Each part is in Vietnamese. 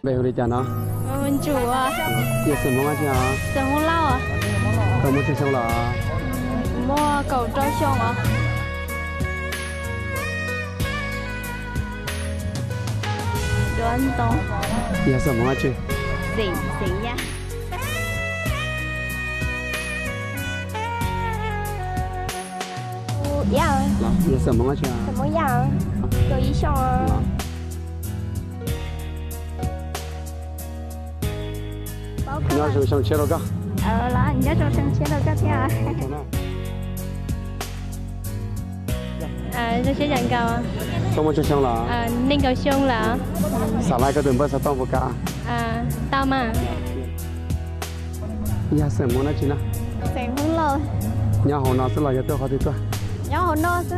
没有的讲啊稳稳啊。有什么啊？什么老啊？什么追上了啊？哇搞对象啊？伦动有什么问题等等呀？有什么啊？怎么样？有一项啊。nhớ xong xong chết đâu cơ ờ là nhớ xong xong chết đâu cơ thế à à tôi sẽ dặn cầu tôi muốn xong là à nên cầu xương là xả lại cái đường bớt sao tao vô cả. À tao mà. Nhà sẽ muốn nói chuyện à sẽ muốn lời nhà hồ nó sẽ là giờ tôi hỏi thì tôi nhà hồ nó sẽ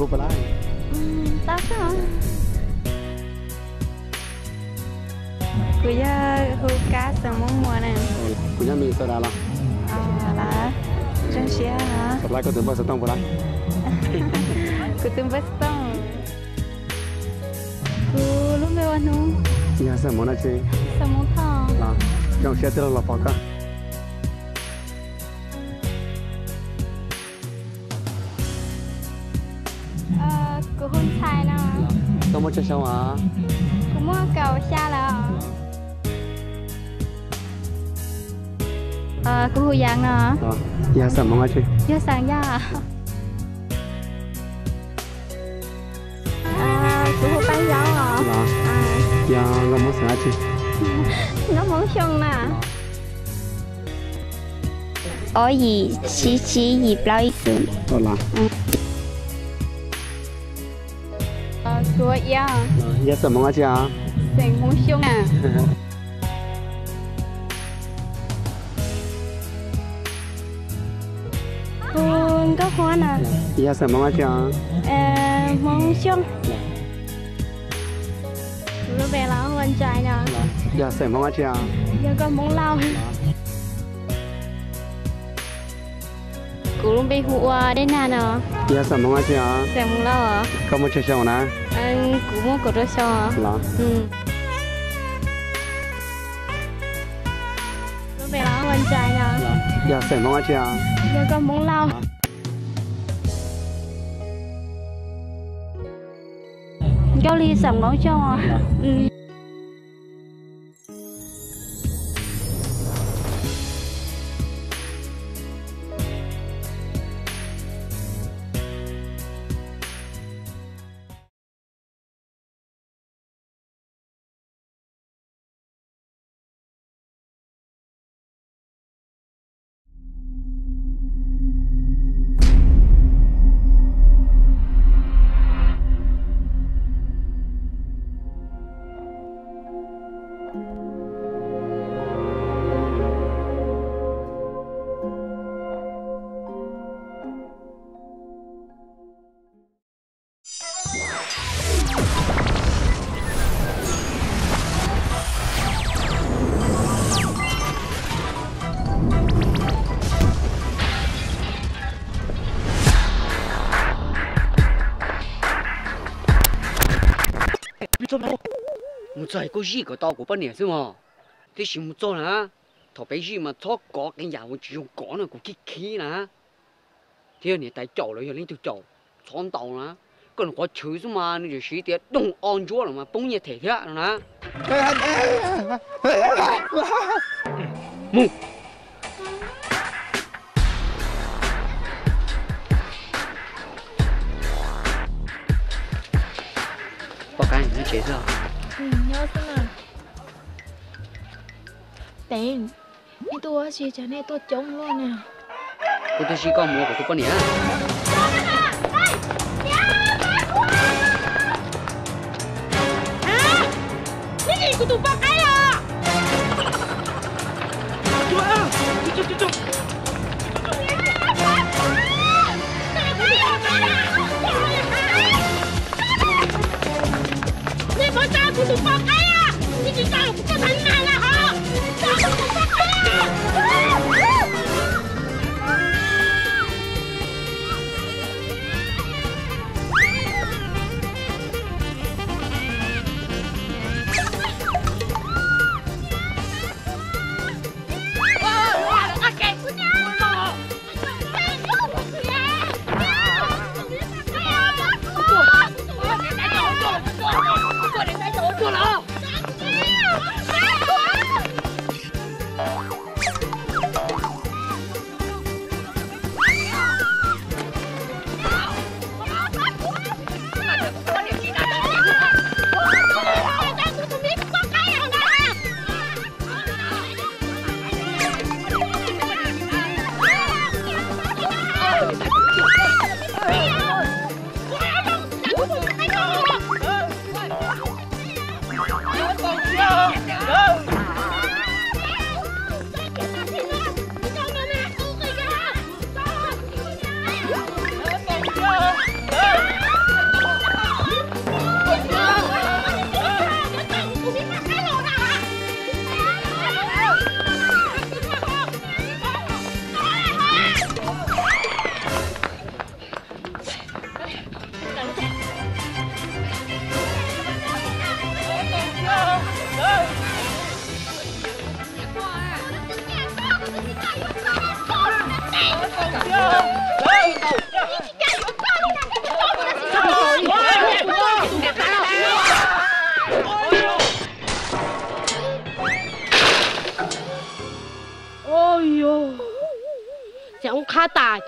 go balai ta sao kuya hu ka sa mong mua nè. Kuya mi sa da la à là, chân xia hả? Sa la có từng bao sa tông balai có từng bao sa tông. Ku lu me wa nu ya sa mona che sa mong ta la trong xe tơ la pa ka sâu hả cũng cầu xa là à cũng hồi dạng nè. Ờ, dạ sẵn mong chị. Dạ sẵn dạ. Cũng hù bán giáo hả? Dạ. Nó muốn sẵn chị. Nó muốn xong nè. Ôi gì chỉ chỉ gì bao nhiêu đó là cô dạ nhà sao muốn nói chứ à? Thành muốn xong nè Cô có hoa nè Nhà sao muốn nói chứ à? Ờ, muốn xong Cô về là con trai nè Nhà sao chứ à? Giờ con muốn lau Cô luôn bị hụ đến nè nè Nhà sao nói chứ à? Sẽ muốn lau à? Có muốn chơi sao nè? Anh cũng muốn có đôi sao à? Là Ừ. Cô về là con trai nè nhà sao muốn nói chứ à? Giờ con muốn lau. Câu ly sầm ngón cho à Ừ một trời có gì có tao của bao nhiêu chứ mà thế chỉ một chỗ nè thọ bé gì mà thọ có cái nhà một chỉ dùng có nữa của cái khí nè thế này tại chỗ rồi lên từ chỗ chọn tàu nè còn có chữ chứ mà nó chỉ sĩ tiệt đông on chúa là mà bông nhiệt thể thế nè mu bao cái nó chế rồi nhớ xem nào tiền sana Itu si Jane itu jomblo lo nè si kamu aku pun ya Kutu pakai ya. Dua, cucu, cucu. Cucu, cucu. aku sumpah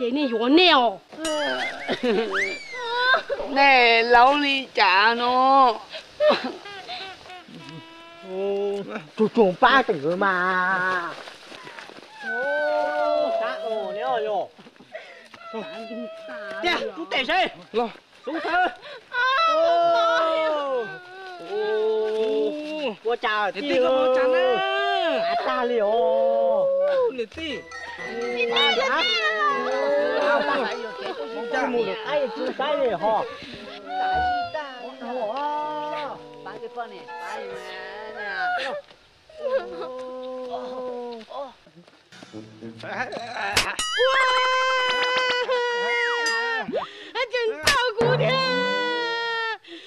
姐你有尿。 nè lâu đi trả nó chủ chủ ba tử mà ô cá ồ nhớ rồi nè chú tệ xe lo xuống thơ ô ô cô chào để tí có một chán á à ta Liều để tí ba đã cha mù được ai chú cái này hò ba cái con này ba cái mà nè Anh chân tao của thế.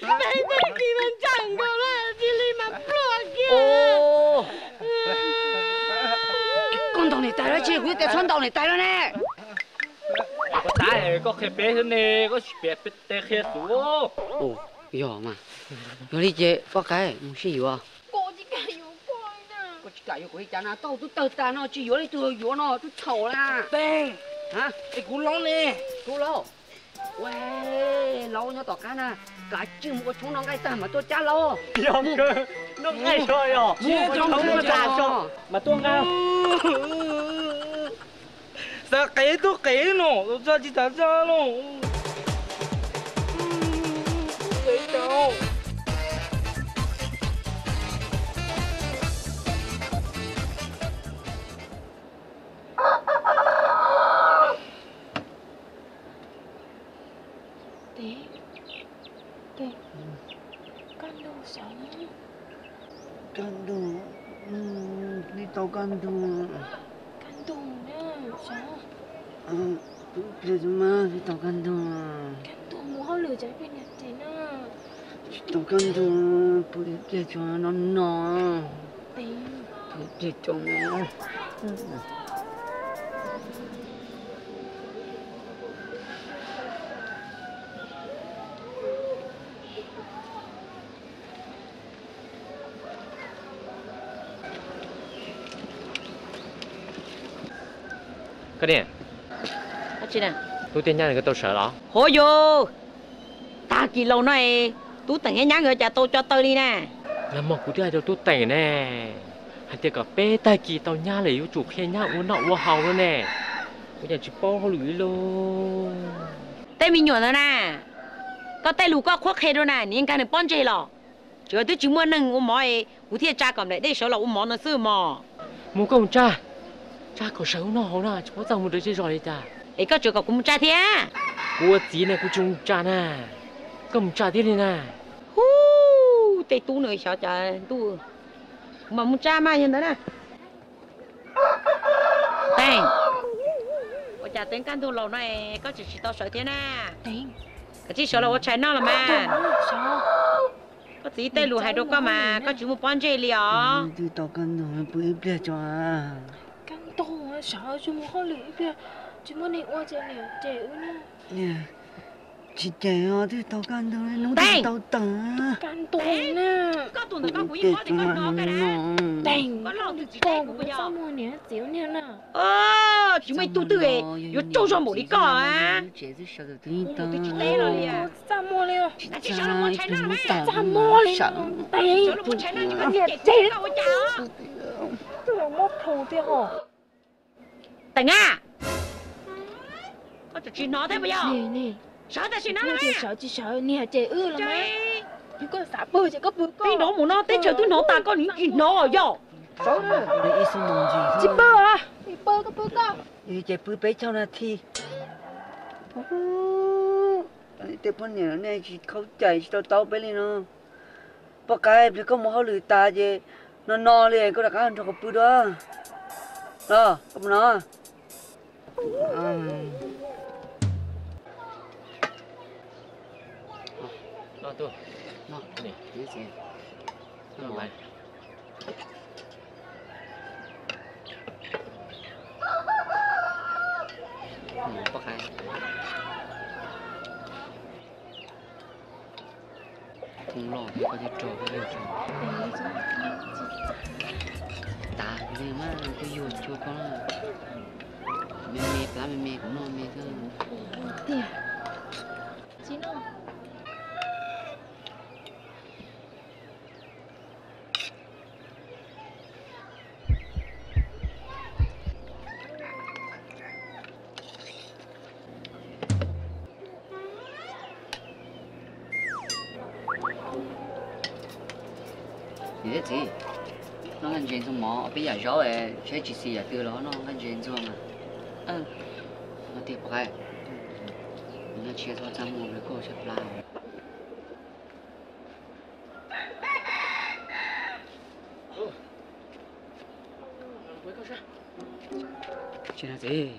Đây đây kỳ mình chẳng có là đi li mà bro kia. ô con tàu này tay đó chị quyết tại con tàu này tay đó nè có tay có khép bé thế này có bé bé té khép xuống ồ giờ mà. Giờ đi chị có cái không xí gì à Cô chỉ cả yêu con nè. có chỉ cả yêu của cha nó tao tôi tao ta nó chỉ vô đi tôi vô nó tôi thầu tên. Hả? Cái cú lóng nè. Cô lâu Uầy, lâu nhau tỏ cá nè. Cả chừng một chúng nó ngay ta mà tôi cha lâu Dòng cơ Nó ngay rồi à. Mua Trong nó nó ra ra cho. Mà tôi Dạ, ngao Sao tôi cái nó, sao chỉ thả ra luôn Chị nè. tôi tin nha là tôi sợ đó Hổ vô. Ta kỳ lâu này. Tú tặng cái nhá người cha tôi cho tôi đi nè. là một cú đi đâu tôi tẩy nè hay tiếc cả bé tay kỳ tao nha là yêu chủ khen nha uống nọ uống hào luôn nè bây giờ chỉ họ lưỡi luôn Tay mình nhỏ rồi nè. Có tay lù có khoác khe rồi nè. Nhưng cái này bón chơi lọ. Chứ tôi chỉ muốn nâng uống mỏi. Cú thiệt cha cầm lại. Đây số là uống mỏ nó sư mỏ. muốn con cha cha có xấu nó hổ nè chỉ có dòng một đứa chơi rồi ta ấy có chỗ có cũng cha thế cua tí này cú chung cha nè. Cầm cha tí đi nè. Hu tê tú nữa sao cha tu mà muốn cha mà hiện đó nè. Tên có cha tên can thu lâu này có chỉ chỉ tao sợ thế nè. Tí. cái chỉ sợ là 我 chạy nó là mà. Sao? có tí tay lù hai đôi qua mà có chỉ một bón chơi liền đi tàu can đồ bữa bây cho à. Con tùng á. Sao chú muốn hao lửa kìa. Chú muốn đi qua chơi nè. Trẻ ư nè. nè chị trẻ à đi tàu can đồ nó đi tàu tờ Con tùng nè. có tuần có cũng Kệ có thì có nó cái nè Đành. có lo từ chỉ tay Con của sao mua nè. Xíu nè nè. ơ chúng mày tu tư ấy yo trâu cho một đi cỏ á rất sợ được đi tàu tôi chỉ tay rồi liền Sao mua liền. Đã chỉ sợ là một trái nó là mẹ Sao mua liền. Tí. sợ là một trái nó chỉ có chết chết đâu chả Tôi là mốt thù thế hả? Tỉnh à Có cho chuyện nó thế bây giờ Nè nè. Sợ ta chuyện nó Nè là chị mẹ sợ chị sợ nè trẻ ư là mẹ. Trời Chị có xả bơ chị có bơ con. Tí nó muốn nó tí chờ tôi nó ta có những chuyện nó ở vô để ý xuống đồng gì Chị bơ à? Chị bơ có bơ con. đi chạy bữa bé cho nó thi Đấy, thế bọn nhà này chỉ không chạy chỉ tao tao bé lên nó bắt cái bị có một hao lười ta gì nó no liền có đặc ăn cho cái bữa đó đó không nó đó tôi nó này cái gì nó mày bắt cái không lo thì có thể trò cái gì trò. Ta cái gì mà cái gì chưa có là mẹ mẹ lá mẹ mẹ cũng non mẹ thôi Tiền Chị nó thì bây giờ gió ấy sẽ chỉ xì ở từ đó nó ăn chuyện xong mà ừ. Nó tiếp cái nó chia cho trăm một cái cô sẽ lao chuyện là gì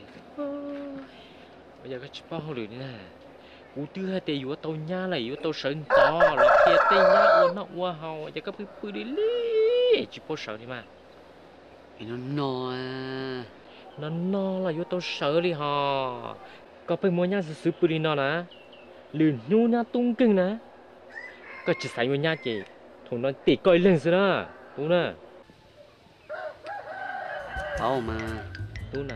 bây giờ cái chip bao lửa nè. Cú tư hai tê yếu tàu nhá là yếu tàu sơn to là kia tê nhá uốn nó uốn hào. Giờ cái bự bự đi li chip bao sợ đi mà nó no à. Nó no là yếu tàu sợ đi hò. Có phải mua sự sự bự đi nó nè? Lửa nhu nhá tung cưng nè. Có chỉ sai mua nhá chị thằng nó tỉ coi lên rồi đó. Đúng nè. Bảo mà. Đúng nè.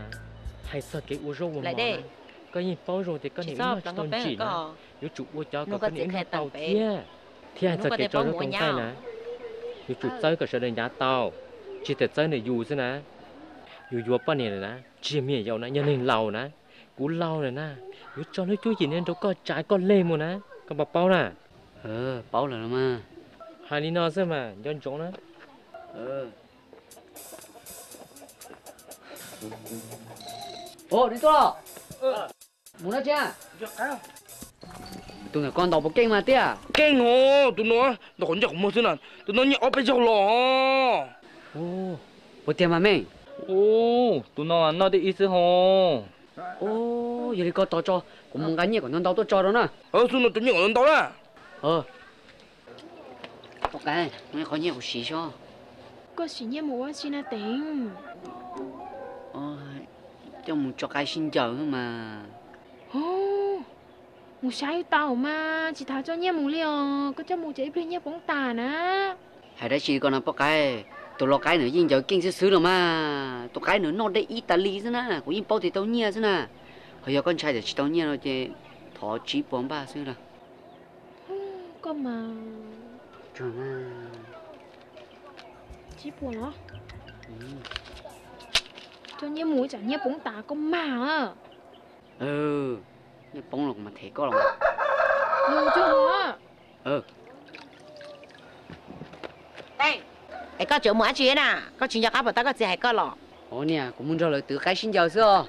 Hay sợ cái uốn râu lại đây có nhìn bao rồi thì có sao nó đang có tôn bé chỉ nè. Yếu chủ uốn cho Nó có cái triển khai tàu kia thì Nó có kể thể cho nó tông tay nè. Yếu chủ tới có sẽ đánh giá tàu chỉ thể tới này dù thế nè yếu yếu bao nhiêu nè chỉ miệng giàu nè nhân hình lầu nè cú lầu này nè yếu cho nó chui gì nên đâu có trái con lê một nè có bọc bao nè ờ bảo là mà hai đi nó xem mà cho chỗ nè ờ ô đi to muốn nói chưa tụi này con đọc một kênh mà tia kinh hồ tụi nó nó còn giặc một thế nào tụi nó nhọ bây giờ lò ô một tiền mà mình ô tụi nó nó đi ít hồ ô giờ đi con tao cho cũng muốn gắn nhẹ của nó tao tôi cho đó nè ờ tụi nó tụi nó còn đâu đó ờ ok nó có nhiều xí cho Có chỉ nhé một chị nó tính ôi cho muốn cho cái xin chờ mà Ồ Một sáng tàu mà Chị tháo cho nhé một liều Có cho một chế bên nhé bóng tà nè hay đấy chỉ còn là cái tụi lo cái nữa nhìn giờ kinh xứ xứ rồi mà. Tụi cái nữa nó đây Italy thế nè cũng nhìn bao thì tao nhia thế nè hồi giờ con trai thì chỉ tao nhia rồi chứ thọ chỉ bốn ba xứ là Có mà. Trời mà Chị buồn đó ừ. Cho nhé mũi chả nhé bóng tà có mà. À ừ. Nhưng bóng lục mà thấy có mà Nhiều chưa hả? Ừ. Đây ai có chỗ mua chuyện nè có chuyện cho các bạn ta có gì hay có lọ. Ồ nè cũng muốn cho lời từ cái xin chờ xưa.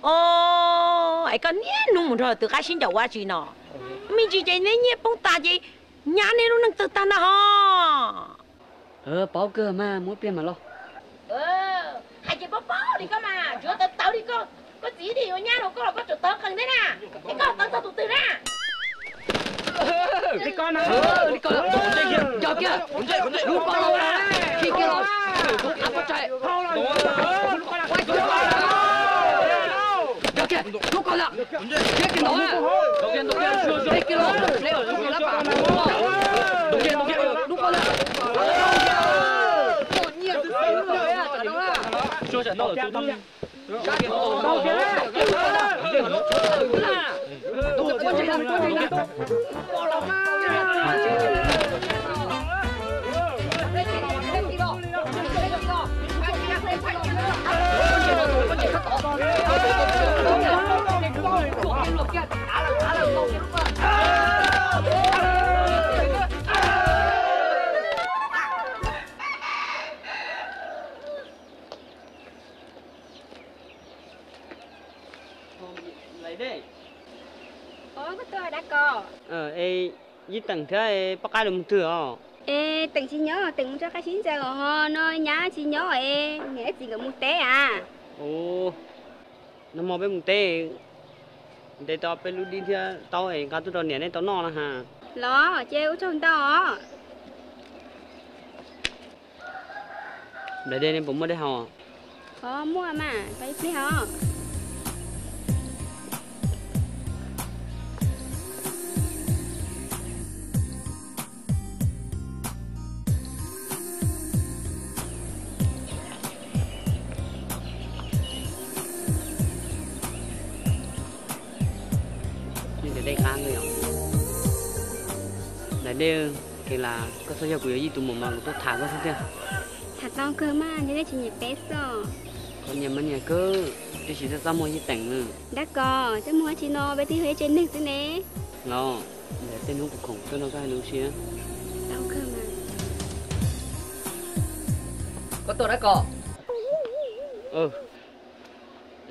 Ô ai có nhé nung một rồi từ cái xin chào qua chuyện nọ. Mình chỉ chạy nên nhé bông ta nhà này nó nâng tự ta nè ha ờ báo cơ mà muốn tiền mà lo. Ờ ai chỉ bó bó đi cơ mà. Chúa tự tao đi cơ. Có gì thì ở nhà đâu có là có chỗ tao cần thế nè. Cái con tao tao tụt từ cái con này ờ đi con giờ kia con chạy con chạy lúc con lo khi kia lo à con chạy giờ kia lúc con là kia kia nó à đầu tiên đầu tiên chưa kia kia lo lấy ở lúc con là bà đầu tiên đầu tiên lúc con là Ôi, nhiều thứ rồi à, chả đâu là. chưa trận đâu ở 加油加油加油加油加油 Ủa, có tôi đã có. ờ ê với tầng thế bác cái đồng thừa Ê, từng chị nhớ, từng cho cái xin giờ họ nó nhá chị nhớ ê, nghe gì cái một té à. ồ nó mò bên một tê để tao bên lúc đi thì tao ấy cá tụi tao nhảy nên tao no là hà Lo, treo cho người ta hả? để đây nên bụng mới đi hò Có mua mà, phải đi hả? Cái là có số giờ của gì tụi mình mà tôi thả có thế thật tao cơ mà nhớ đây chỉ nhịp bé sao còn nhà mình nhà cơ tôi chỉ ra mua gì tặng nữa. Đã có cho mua chỉ nó bé thì huế trên nước thế nè. Nó để tên nó cũng khổng tôi nó cái nữa xíu tao cơ mà. Có tôi đã có. Ừ.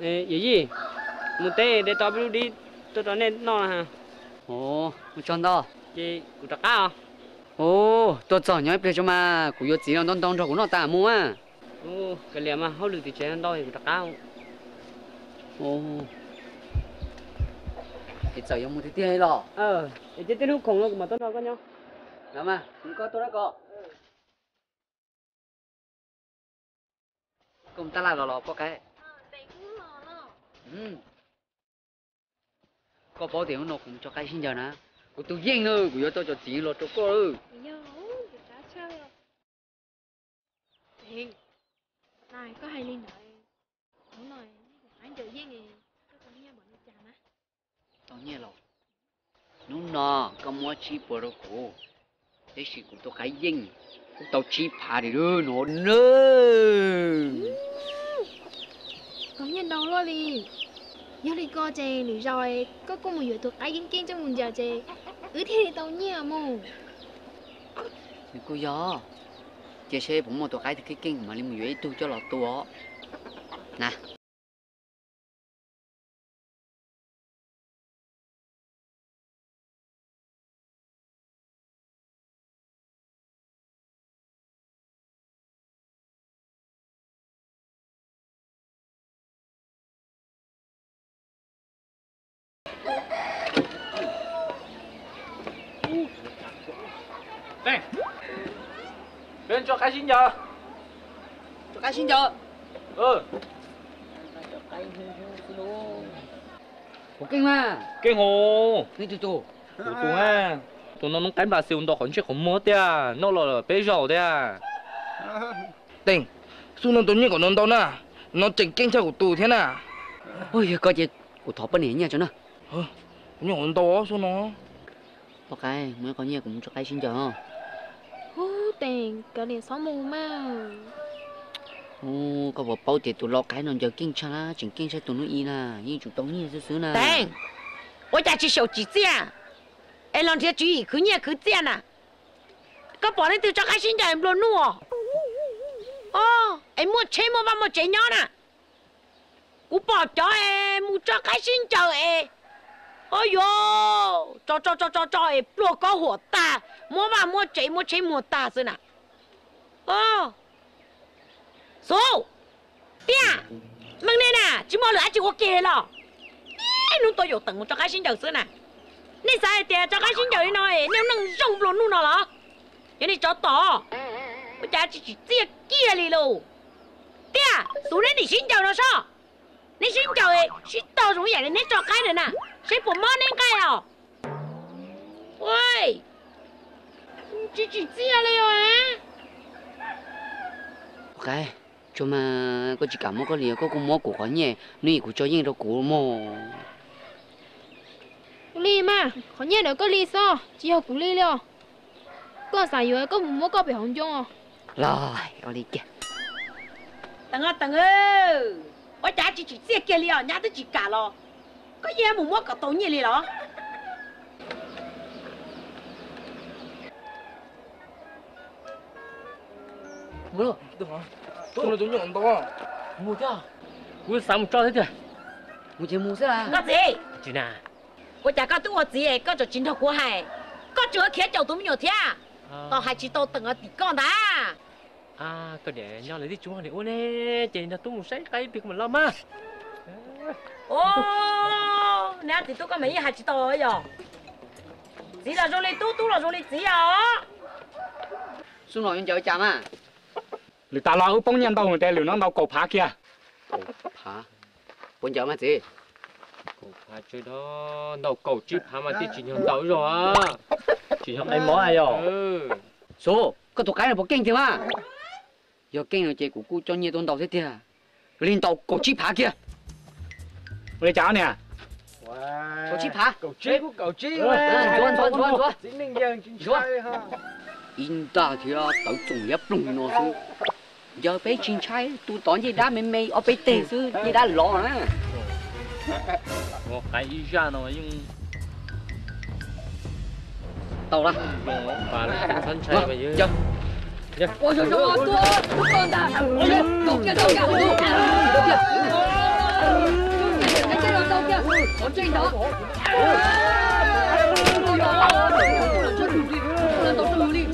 Ê, gì gì? Một tê để tao đi. Tôi tao nên nó hả? Ồ một chọn đó chị của tất cả ồ tôi chọn nhớ bây giờ mà của yo chỉ là don don cho của nó ta mua à ô cái liềm mà hậu lực thì chơi đôi của tất cả ồ. Thì giờ yo một tí hay lo ờ để chơi tên hút khổng luôn mà tôi nói có nhau. Đó mà không có tôi đã có. Cùng ta là lò lò có cái. Ừ. Có bao tiền nó cũng cho cái xin giờ nè của tôi riêng nữa của tôi cho chị lo cho cô ư Thiện Này có hai liên đợi Đúng nói Anh chờ với nghề Có con nghe bọn nó chà má tao nghe rồi nó nọ có mua chi bờ đâu cô thế chỉ cũng tôi cái dinh cũng tao chi phá đi đưa nó nữa Có nghe đâu lo đi Nhớ đi coi chè Lửa rồi Có cô một vừa thuộc ai kiến kiến cho mình giờ chè Ừ thì tao nhớ mù thì cô gió. Chia sẻ cũng một tôi cái thì cái kinh mà liên mình tôi cho lọt tôi nè xin giờ cho cái xin chờ ừ. Có kinh mà cái hồ. Đi từ từ Ủa, tụi à tụi nó nó cái bà siêu đó còn chưa không mua tia. Nó là bé rau tia. Tình su nó tụi như của nó đâu nè nó chỉnh kinh theo của tụi thế nào ôi coi chị của thọ bên này nha cho nó. Nhưng mà đâu su nó. Có cái mới có nhiều cũng cho cái xin chờ tiền cả liền sáu mù mà. Ô có bộ bao tiền tụi lo cái nó giờ kinh cha chỉnh kinh sẽ tụi nó y na nhưng chủ tống như thế xứ na tiền ôi ta chỉ sầu chỉ tiền em làm thiệt chú ý cứ nhẹ cứ tiền à có bỏ đi từ cho cái sinh ra em luôn nua. Ô em mua chế mua bao mua chế nhỏ nè cú bỏ cho em mua cho cái sinh chờ em. Ôi yo cho cho cho cho cho em luôn có hổ ta mua mà mua chạy mua chạy mua ta rồi nè ô. Số bia mừng nè à, chỉ mua lửa chỉ có kê lo tôi vô tận một cho cái sinh đầu xưa nè nè sai tiền cho cái sinh đầu đi nói, nếu nâng rồng luôn luôn nó lo vậy nè cho to. Bây giờ chỉ chỉ tiếc kia đi luôn bia số nè nè sinh đầu nó sao nè sinh đầu ấy sinh đầu rồi vậy nè cho cái này nè. Sẽ bổ món nè cái à. Ôi chỉ chỉ tiếc đi rồi ok cho mà có chỉ cảm cái liền có cũng mua của có nhẹ nuôi của cho những đâu của mò Ly mà Khó nghe được có ly sao? Chỉ học cũng ly liao Có xài yếu có một có bị hỏng chung à rồi ở đi kìa. Tầng ơi tầng ơi ở nhà chỉ chỉ tiếc kia à nhà tôi chỉ cả lo có gì mà mua cả tổ như đi đó mua su nó tụi như đâu mua cho mua sao một cho thế kìa một chiếc mua sẽ là có gì chị nè 我家搞对我自己，搞就镜头过海，搞这个开脚都没有听，到还去到等个地讲的。 à cái để nhau lấy đi chúng để ôn nè chị nó tung say cái việc mình lo mà 哦，那地都干没还去到哟？只了说你都都了说你只啊？ xuống nói cho chả mà người ta lo bông nhân đâu ta lừa nó đâu cầu phá kia. Hả bốn giờ mà gì? Cậu phá chơi đó. Đầu cầu chip phá mà thì chỉ nhận đầu rồi chỉ học anh mó ai rồi ừ. Số có tụi cái là bộ kinh thì mà. Giờ kinh là chị của cô cho nhiều tôn đầu thế kia lên tàu cổ chi phá kia? Người cháu nè. Cầu chi phá cầu chi của cầu chi chuan chuan chuan chuan chính ninh giang chính trai ha in ta thì tao trùng ép trùng nó sư giờ phải chín chai tu tón gì đã mình mày ở bé tê chứ gì đã lo nữa cái gì ra nó nhưng tàu ra và nó thân chay bây giờ Ôi trời ơi, tôi, tôi con ta Ôi trời ơi, tôi kia, tôi kia, tôi kia Tôi kia Cái chết rồi, tôi kia Con trên đó Tôi đó Tôi đó, tôi đó, tôi đó, tôi đó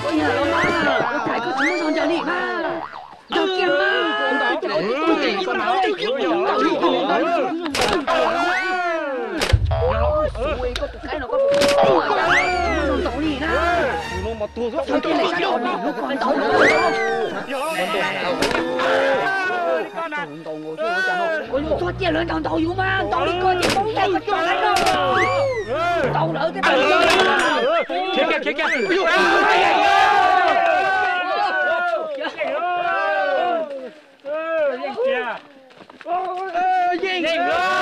거야 엄마 나 이거 죽는 성전이가 나 깨마 나 어디 또 이거 나 어디 이거 나 이거 나 이거 một tua rút Thôi cái này sao đâu Nó còn tội nữa Con à Thôi chứ lên còn tội vô mà. Tội đi coi chị bốn tay Còn lại đâu. Tội nữa cái tội Chết kìa chết kìa. Ôi dồi Giang Giang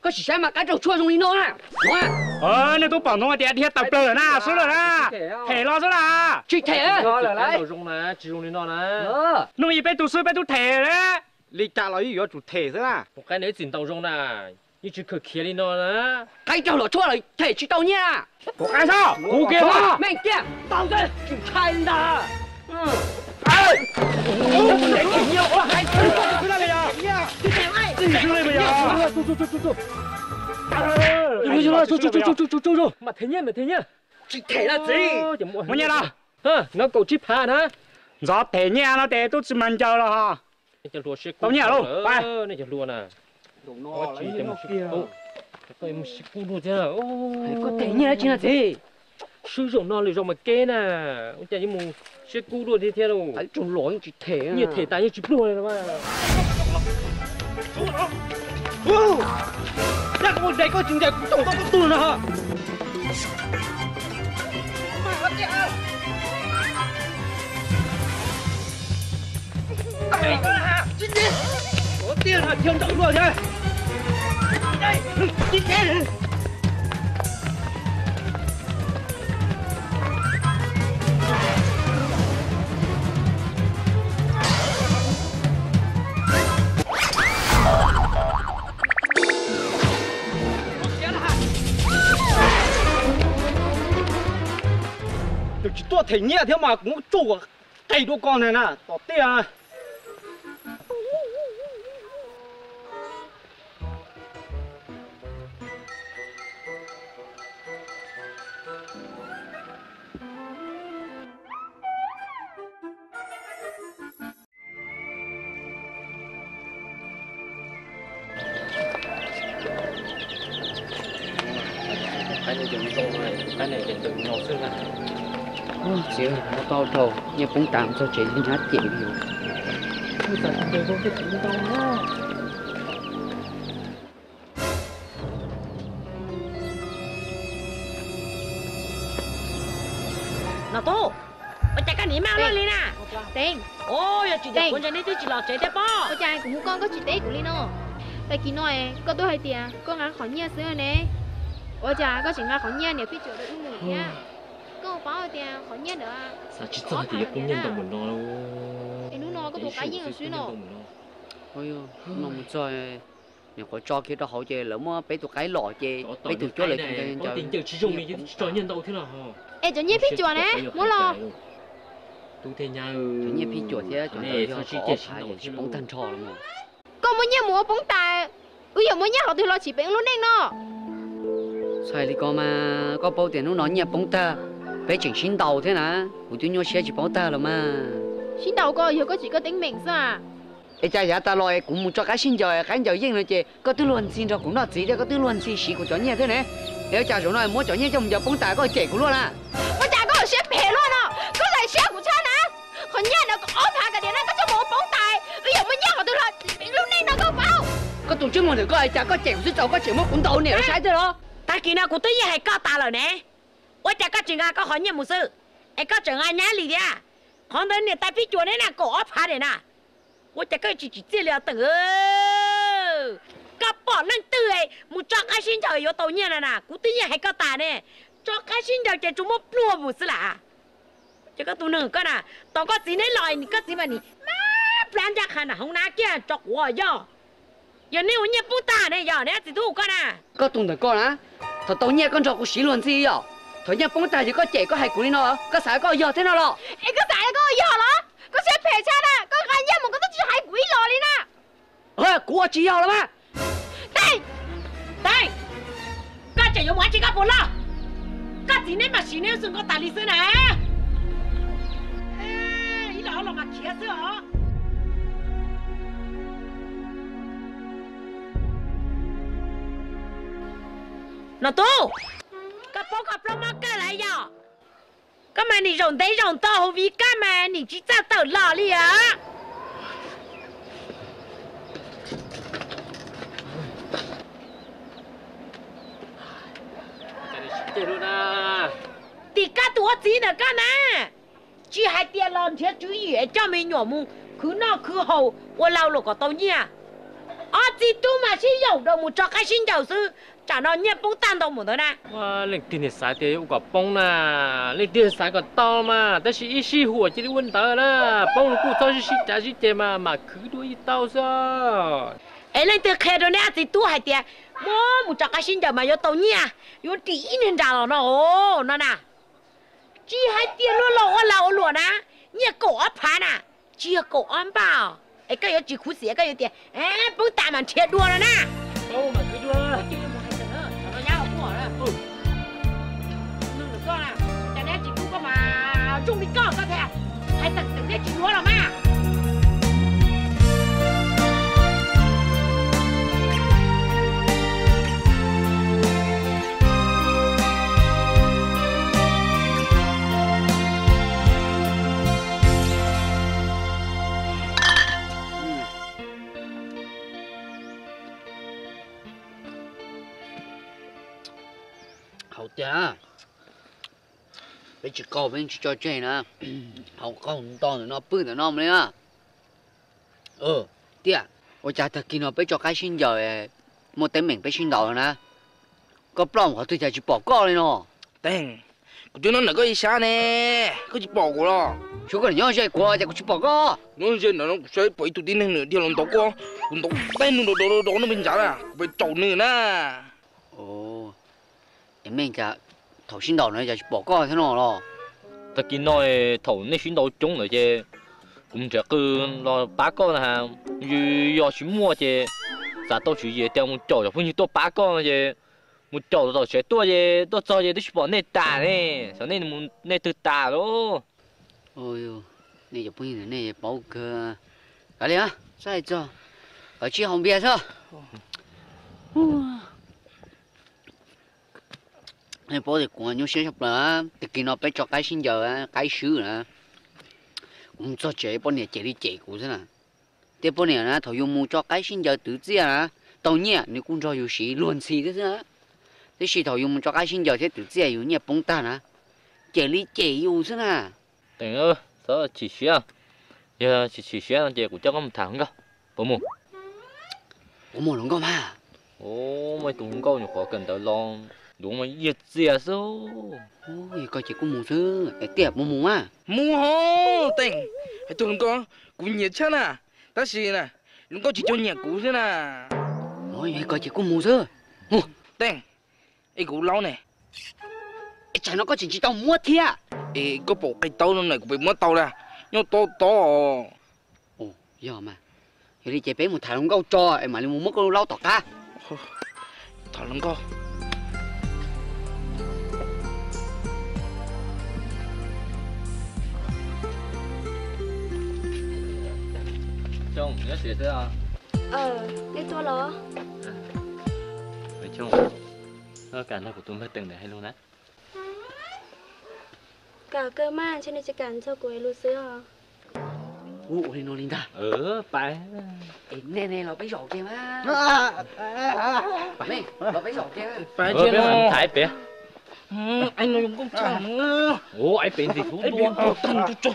可是嘛，该就错中你弄啊！啊，那都广东话电梯打不了呢，输了啦，退了是啦，去退啊！好了来，就中呢，就中你弄呢。弄一杯都输，一杯都退了。你打了又要做退是啦？我看你真到中呢，你去去开你弄呢。该就了错了，退去到你啊！我干啥？我给他。慢点，到这就拆了。嗯。Mẹ kia tao đây chị khai nè để chịu nhiều quá hai thứ cái này bây giờ cái này bây giờ chú chú chú chú chú Chú chú chú chú chú chú chú chú chú. Mà thế nhá, mà thế nhá. chị thể là gì muốn nghe nào Hả, nó cầu chip hà nè. gió thể nha nó để tôi chỉ mang cho là ha Nó cho lúa xích. Tao nhả luôn, bay. Nó cho lúa nè. Nó chỉ cho một xích. Ô, cái một xích cú luôn chứ. Ô. có thể như là chị là gì sử dụng nó là dùng mà kê nè. Ông cha như một sẽ cú đuổi đi theo đâu anh chủ lỗi chỉ thể như thể tại như chỉ đuổi thôi mà đã có đấy có chứng đẹp cũng tổng có tù nữa hả Chị đi! Có tiền hả? Thiên trọng đùa thế! Đây! Chị đi! thể nghĩa thế mà cũng chủ cái đứa con này nè. Tỏ tia nhưng cũng tạm cho chị đi hát chuyện nhiều. Ôi trời, đều có cái chuyện đâu đó Nào tô, bà chạy cả nỉ mau luôn Lina Tên. Ôi, chị đẹp quân chạy nít chị lọt chạy đẹp bó. Bà chạy cũng con có chị tế của Lina Tại kỳ nói, có tôi hai tiền, con ngắn khỏi nhia xưa này. Ôi chà, có chỉ ngắn khỏi nhia nè, phía chỗ được ưu mùi nha con bảo tiền khỏi nhia nữa. Sao chỉ cho thì cũng nhân đồng mình nó. Em nó nó có một cái gì ở xuyên nó. ôi nó một trời nếu có cho kia đó hậu chơi lỡ mà bé tụi cái lọ chơi bé tụi cho lại cho có cho tiền chỉ dùng đi cho nhân đâu thế nào ê cho nhé phía chùa nè muốn lo tu thế nhau cho phi chuột thế cho sao chỉ có phải chỉ bóng thân trò lắm mà con muốn nhé múa bóng tài ui giờ muốn nhé họ thì lo chỉ bệnh luôn đấy nó sai đi con mà có bao tiền nó nói nhẹ bóng ta bé chỉnh xin đầu thế nè của tôi nhớ xe chỉ bóng ta rồi mà xin đầu coi giờ có chỉ có tính mình sao à ê cha giả ta lo cũng muốn cho cái xin giờ cái giờ yên rồi chị có tư luận xin cho cũng nó chỉ để có tư luận xin xí của cho nhẹ thế này nếu cha rồi nói muốn cho nhẹ trong giờ bóng ta có chạy của luôn à我家嗰度写皮咯咯，嗰度系写古餐啊！佢一人个安排嘅点咧，嗰种冇绑带，佢又乜嘢我都攞，攞呢两个包。 có tổ chức một được coi cha có chạy của tôi có chạy mất cũng đầu nè nó sai thế đó 但见啊，古对嘢系交大了呢。 我只个转啊，个行业冇事，一个转啊眼里的，看到你带皮脚的那个我怕的那，我只个自己治疗得。个保能对诶，冇抓个心就有到年了呐，古对嘢系交大呢，抓个心就就做乜乱冇事啦。这个都能个呐，当个时你来，你个时嘛你，妈不然就看呐，红拿镜捉我要。有你有你不打呢，要你自己个呐。 có tuần thời con á thôi tao nhẹ con trò của xí luôn gì à thời gian phóng tài thì có trẻ có hai của nó có sợ có giờ thế nào lo em có sợ có giờ đó có sẽ phe cha đó. Có gái nhau một tất chỉ hai quỷ lò đi nè. Ơ của chị giờ lắm á. Đây! Đây! Có trẻ giống chị các bốn lo có gì nên mà chị nên dùng có tài lý sư này ý đó là mà kia sư hả? Nó tu! các bố các bố mà cái lại giờ các mà你用得用到后vì các mà 你只在等哪里啊？ chết luôn à thì các tuổi gì nữa các nè chỉ hai tiền lần thế chú ý cho mình nhỏ mu cứ nó cứ hậu tôi lâu rồi có tao nha à chỉ tu mà chỉ dùng đâu một cho cái xin đầu sư chả nó nhẹ bông tan đâu một đó nè mà lịch tiền sai thì cũng có bông nè lịch tiền sai còn to mà tất nhiên ít xí hùa chỉ đi quên tớ nè bông nó cũng to xí chả xí chè mà mà cứ đuôi tao sao ấy lên từ khe rồi nè thì tu hai tiền mô một chả cái xin giờ mà vô tàu nhia vô tí nên trả nó nó nó nè chỉ hai tiền luôn lâu lâu luôn nè nhia cổ áp phá nè chia cổ ám bảo cái yếu chỉ khú xía cái yếu tiền ấy bông tàn mà thiệt đua rồi nè bông mà cứ đua chung đi cơ cơ thể hay tận từng đấy chỉ lúa là ma hậu cha bây giờ câu bên cho chơi nè. Câu không to nữa nó bự nữa nó mới à ờ tia ôi cha thật kia nó bây cho cái xin giờ một tên mình bây xin đầu nè. Có plong họ tôi chạy chỉ bỏ co lên nó Tên, của chúng nó là có ý xa nè, có chỉ bỏ của nó. chú còn nhớ chơi của chạy chỉ bỏ co. Nó giờ nó sẽ bởi tụi tin nữa, điều lòng tóc qua, cũng tóc tên nó đồ đồ đồ nó bên giá là, bởi trầu nữa nè. ồ. Em mình cha thầu xin đầu này chỉ bỏ co thế nào lo ta kia nói thầu nên chuyển đầu chung rồi chứ. Cũng chỉ cứ lo ba con là như do chuyển mua chứ. Giá tao chỉ gì theo một chỗ rồi như tôi ba con chứ. Một chỗ rồi sẽ tôi chứ. Tôi cho chứ tôi chỉ bỏ nên tà nè cho nên muốn nên từ tà đó? Ôi này giờ bây giờ này cơ. Cái này á sai cho? Ở chi không biết sao nên phố thì cũng nhiều xe shop là, thì khi nó phải cho cái sinh giờ cái xứ nữa cũng cho chế bọn này chế đi chế cũng thế nào. Thế bọn này là thầu dùng mua cho cái sinh giờ tự chế là tàu nhẹ nếu cũng cho dù xí luôn xí thế nữa thế xí thầu dùng cho cái sinh giờ thế tự chế dù nhẹ bông ta nữa chế đi chế dù thế nào. Tưởng ơ sao chỉ xía à? giờ chỉ chỉ xía anh chế của cho con thằng cơ. Bố mù bố mù lắm cơ mà. Ô mày tụng câu nhiều khó cần tới long đúng mà nhiệt dìa sao Ôi coi chỉ có một thứ Để tiệp một mù à Mua hô, tên, hay tụi có, cũng nhiệt chắc nè. Ta xì nè, nó có chỉ cho nhạc cũ thế nè. Ôi coi chỉ có một thứ Tên, ấy cũ lâu nè. chả nó có chuyện chỉ tao mua thiệt ê có bộ cái tàu nó này cũng bị mất tàu ra. Nhau to to. Ồ giờ mà. Giờ đi chạy bé một thằng lông câu cho em mà lên một mất con lâu tỏ ca thằng lông co chồng nhớ xịt thế à ờ đi tua lọ vậy chồng nó cả nó của tôi mới từng để hay luôn á. Cả cơ man cho nên chỉ cần cho cô ấy luôn xưa ồ lên nó lên ta ừ phải. Em nè nè nó bé giỏi kia mà mẹ nó bé giỏi kia phải ờ bé nó thái bé Ừ, anh nói cũng chẳng ồ ai bên gì cũng anh đua biết tôi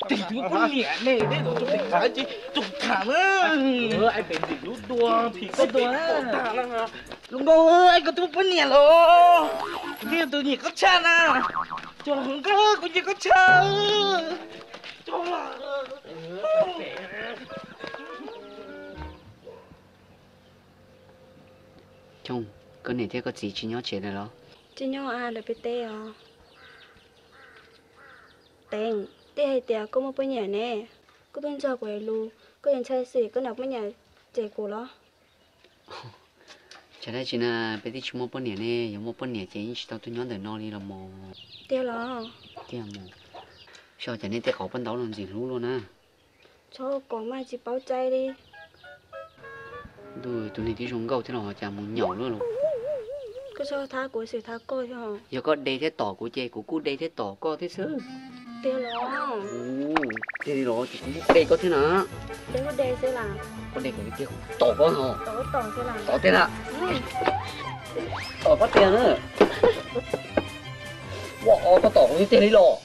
chụp tình thứ con nhẹ này đấy tôi tình khá chứ chụp thẳng á. Ừ ai bên gì? Cũng đua thì có đua cô ơi, anh có thuốc nhẹ lo. Kia tôi nhẹ có cha nè. Cho là không có, có gì có cha. Cho là... chồng cái này thế có gì chỉ nhớ chuyện này đó chỉ nhau à là bị tê à tên tê hay tê có một bên nhà nè có bên cô ấy luôn có những chơi gì có nào bên nhà chạy cô đó chả đây chỉ là bé đi chung một bên nhà nè giống một bên nhà chỉ tao tôi nhớ tới nó đi là mò tê là kia mò sao chả nên thế có bên đó làm gì luôn luôn á cho có mai chỉ báo chay đi tôi tôi này đi xuống gầu thế nào chả muốn nhậu luôn rồi cứ cho tha của sự tha coi thôi hả giờ có đây thế tỏ của chị của cô đây thế tỏ co thế sớ tê là ồ thế đi rồi chỉ cũng đây có thế nào đừng có đê sẽ là có đây có cái kia tỏ có hả? Tổ tổ sẽ là tỏ thế nào? Tỏ có tiền nữa wow có tỏ có tiền đi rồi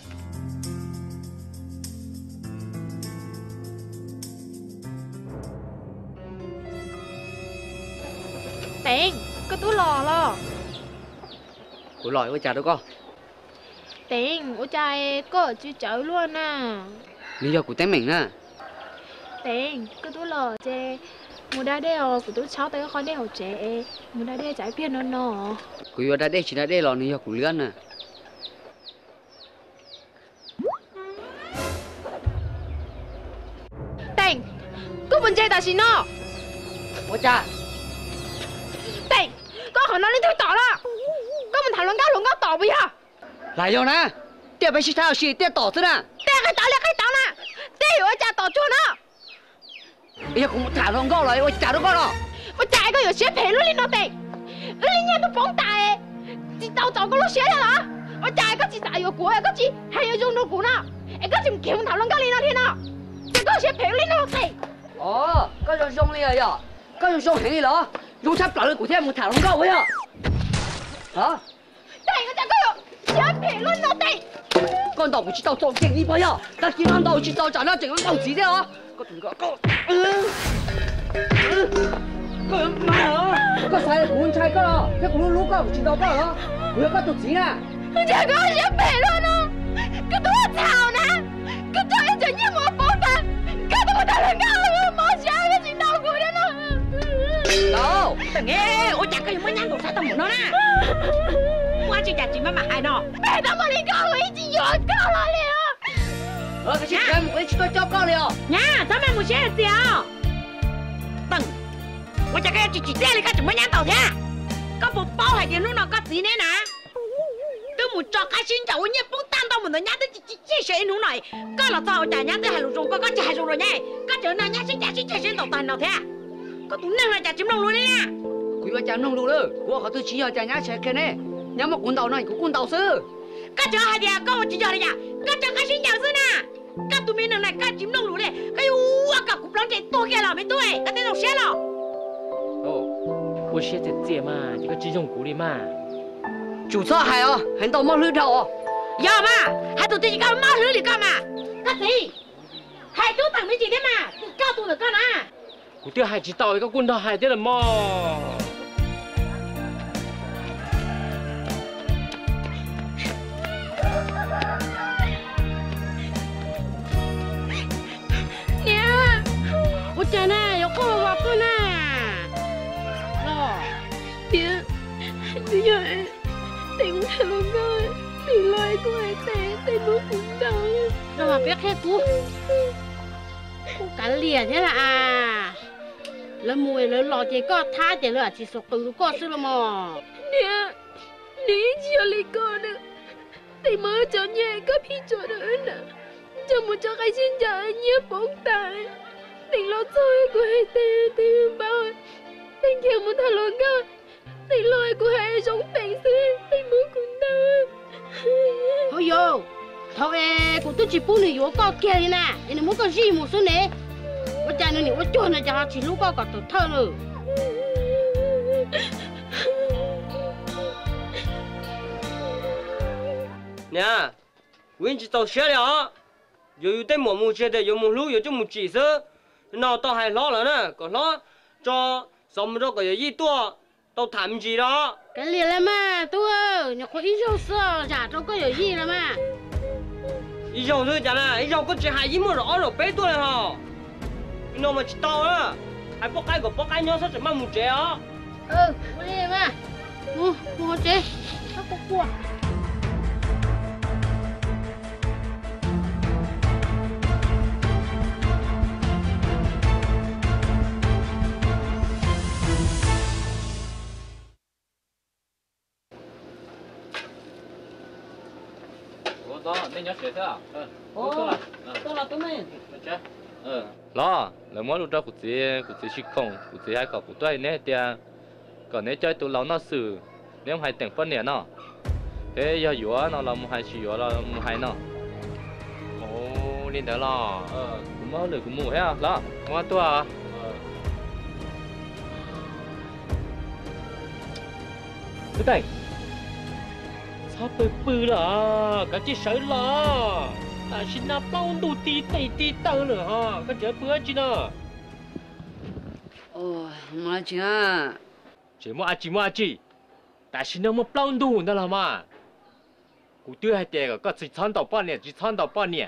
Tiền, có túi lò lo. của lòi với trà đâu con Tiền, ủa trai có ở chứ chợ luôn à. lý do của tên mình nè Tiền, có túi lò chê. Mùa đá đeo của túi cháu tới khó đeo trẻ. Mùa đá đeo trái phiên nó nọ. của yêu đã đây chỉ đã đây là lý do của lươn nè Tiền, có vấn đề ta xin nó. của trà Tiền, có khả năng lên thứ tỏ đó. Có mình thảo luận cao luận cao tỏ bây giờ. 来用呢这不是他 Tiếp 子呢？这还倒了还 tháo xì, tiếp tọt thôi nè Tiếp 一个有血赔了你老 cái tọt nè Tiếp rồi mới chặt tọt chuông nè Ê ạ, không có 天呢，这个血赔了你老贝 này Em ơi chặt nó con nè Mà chạy có hiệu 写评论落地。干到唔知道做正呢批啊，但见到到去做赚啦，净咁偷字啫嗬。个同个个，嗯，个唔系嗬，个细盘菜个咯，这个老老个唔知道个嗬，佢有几钱啊？这就系评论咯，佢都呢，佢都系整一谋方法，佢都系人家我冇钱，佢钱到过咧。老，等下我再给你买两个菜到门口呢。Nhăn của sao tao muốn nó nè Qua chị chả chỉ mà mặc ai nó Mẹ tao mà đi con với chị dọn con là liền. ờ cái chị em cái chị tôi cho con liền. Nha, sao mày muốn xe gì à? Đừng Ôi chả cái chị chỉ xe đi cái chỉ mới nhăn tàu thế Có một bao hay tiền lúc nào có gì nè nè. Tôi muốn cho cái xin cháu nhé bốc tan tao muốn nó nhăn tới chị chị chị xe lúc này. Có là tao chả nhăn tới hai lục rồng có có chả hai rồi nhé Có chỗ nào nhăn xin chả xin chả xin tàu tàn nào thế Có tú năng là chả chìm lòng luôn đấy nha. Quý bà chả nông đủ nữa của họ tôi chỉ ở chả nhá 你要么滚到那里，滚到手。搿家伙的，搿我计较的呀。搿家伙新娘子呢？搿都没弄来，搿金龙路嘞？搿哟，我搿古龙在多给了，没对，搿在弄歇了。哦，我现在这嘛，这个集中谷里嘛。就这还哦，很多马路条哦。要嘛，还都在一个马路里干嘛？搿谁？还都倒霉几天嘛？搿都能干嘛？我这还去倒一个滚到海底了嘛？Ôi trời nè, có cô vào tôi nè. Rồi, Chị, chị ơi, tiền cũng thèm luôn coi. thì loài của ai tè tè muốn cũng đâu đâu mà biết hết cú cú cả liền thế là à là mùi là lò chỉ có tha chỉ là chỉ số cử có sự là mà nè nè chỉ là con nữa thì mới cho nhẹ có phi cho nữa nè cho một cho cái xin cho nhớ bóng tài Tình lỗi tôi của hai tê tê bao Tình kia muốn thả lỗi ngơ Tình lỗi của hai giống tình sư Tình muốn cùng đâu Thôi vô. Thôi ê, cũng tôi chỉ bố nữ yếu có kia đi nè. Nên muốn có gì một số nè. Mà chả nữ nữ chôn là chả chỉ lúc có cả tổ thơ nữa Nè Quyên chỉ tàu xe đấy hả? Dù tên mỏ mù xe đấy, dù mù lũ, dù chung mù nó tao hay lo là nè còn lo cho xong rồi cái gì tua tao thầm gì đó. Cái liền là mà tua nhà có ít dầu sơ giả cho có gì là mà ít dầu thôi chả là ít dầu có chuyện hay gì mà rõ rồi bé tua này hả? Nó mà chỉ tao á. Hay bóc cái của bóc cái nhau sao chỉ mang một chế á? Ừ cái liền mà? Mua mua chế nó có cua đó nên nhớ chuyện thế à ờ Ồ, tốt là tôi là tôi mình chết ờ lo là mỗi lúc đó cũng chỉ cũng chỉ xích không cũng chỉ hai cậu cũng tôi nè tia còn nếu chơi tụi lâu nó xử nếu hai tiền phân nè nó thế giờ yếu nó là một hai chỉ yếu là một hai nó ồ liên đó lo ờ cũng mất được cũng mua hết à lo mua tua à cứ tỉnh sao bự bự là cái chiếc sợi là ta xin na bao đủ tí tí tí tao nữa. Ha cái chợ bữa chứ nào? Ôi mà chị à. Chỉ mua à chỉ mua à chỉ ta xin na một bao đủ đó là mà cụ tiêu hai tiền có chỉ chăn đầu bao nhiêu chỉ chăn đầu bao nhiêu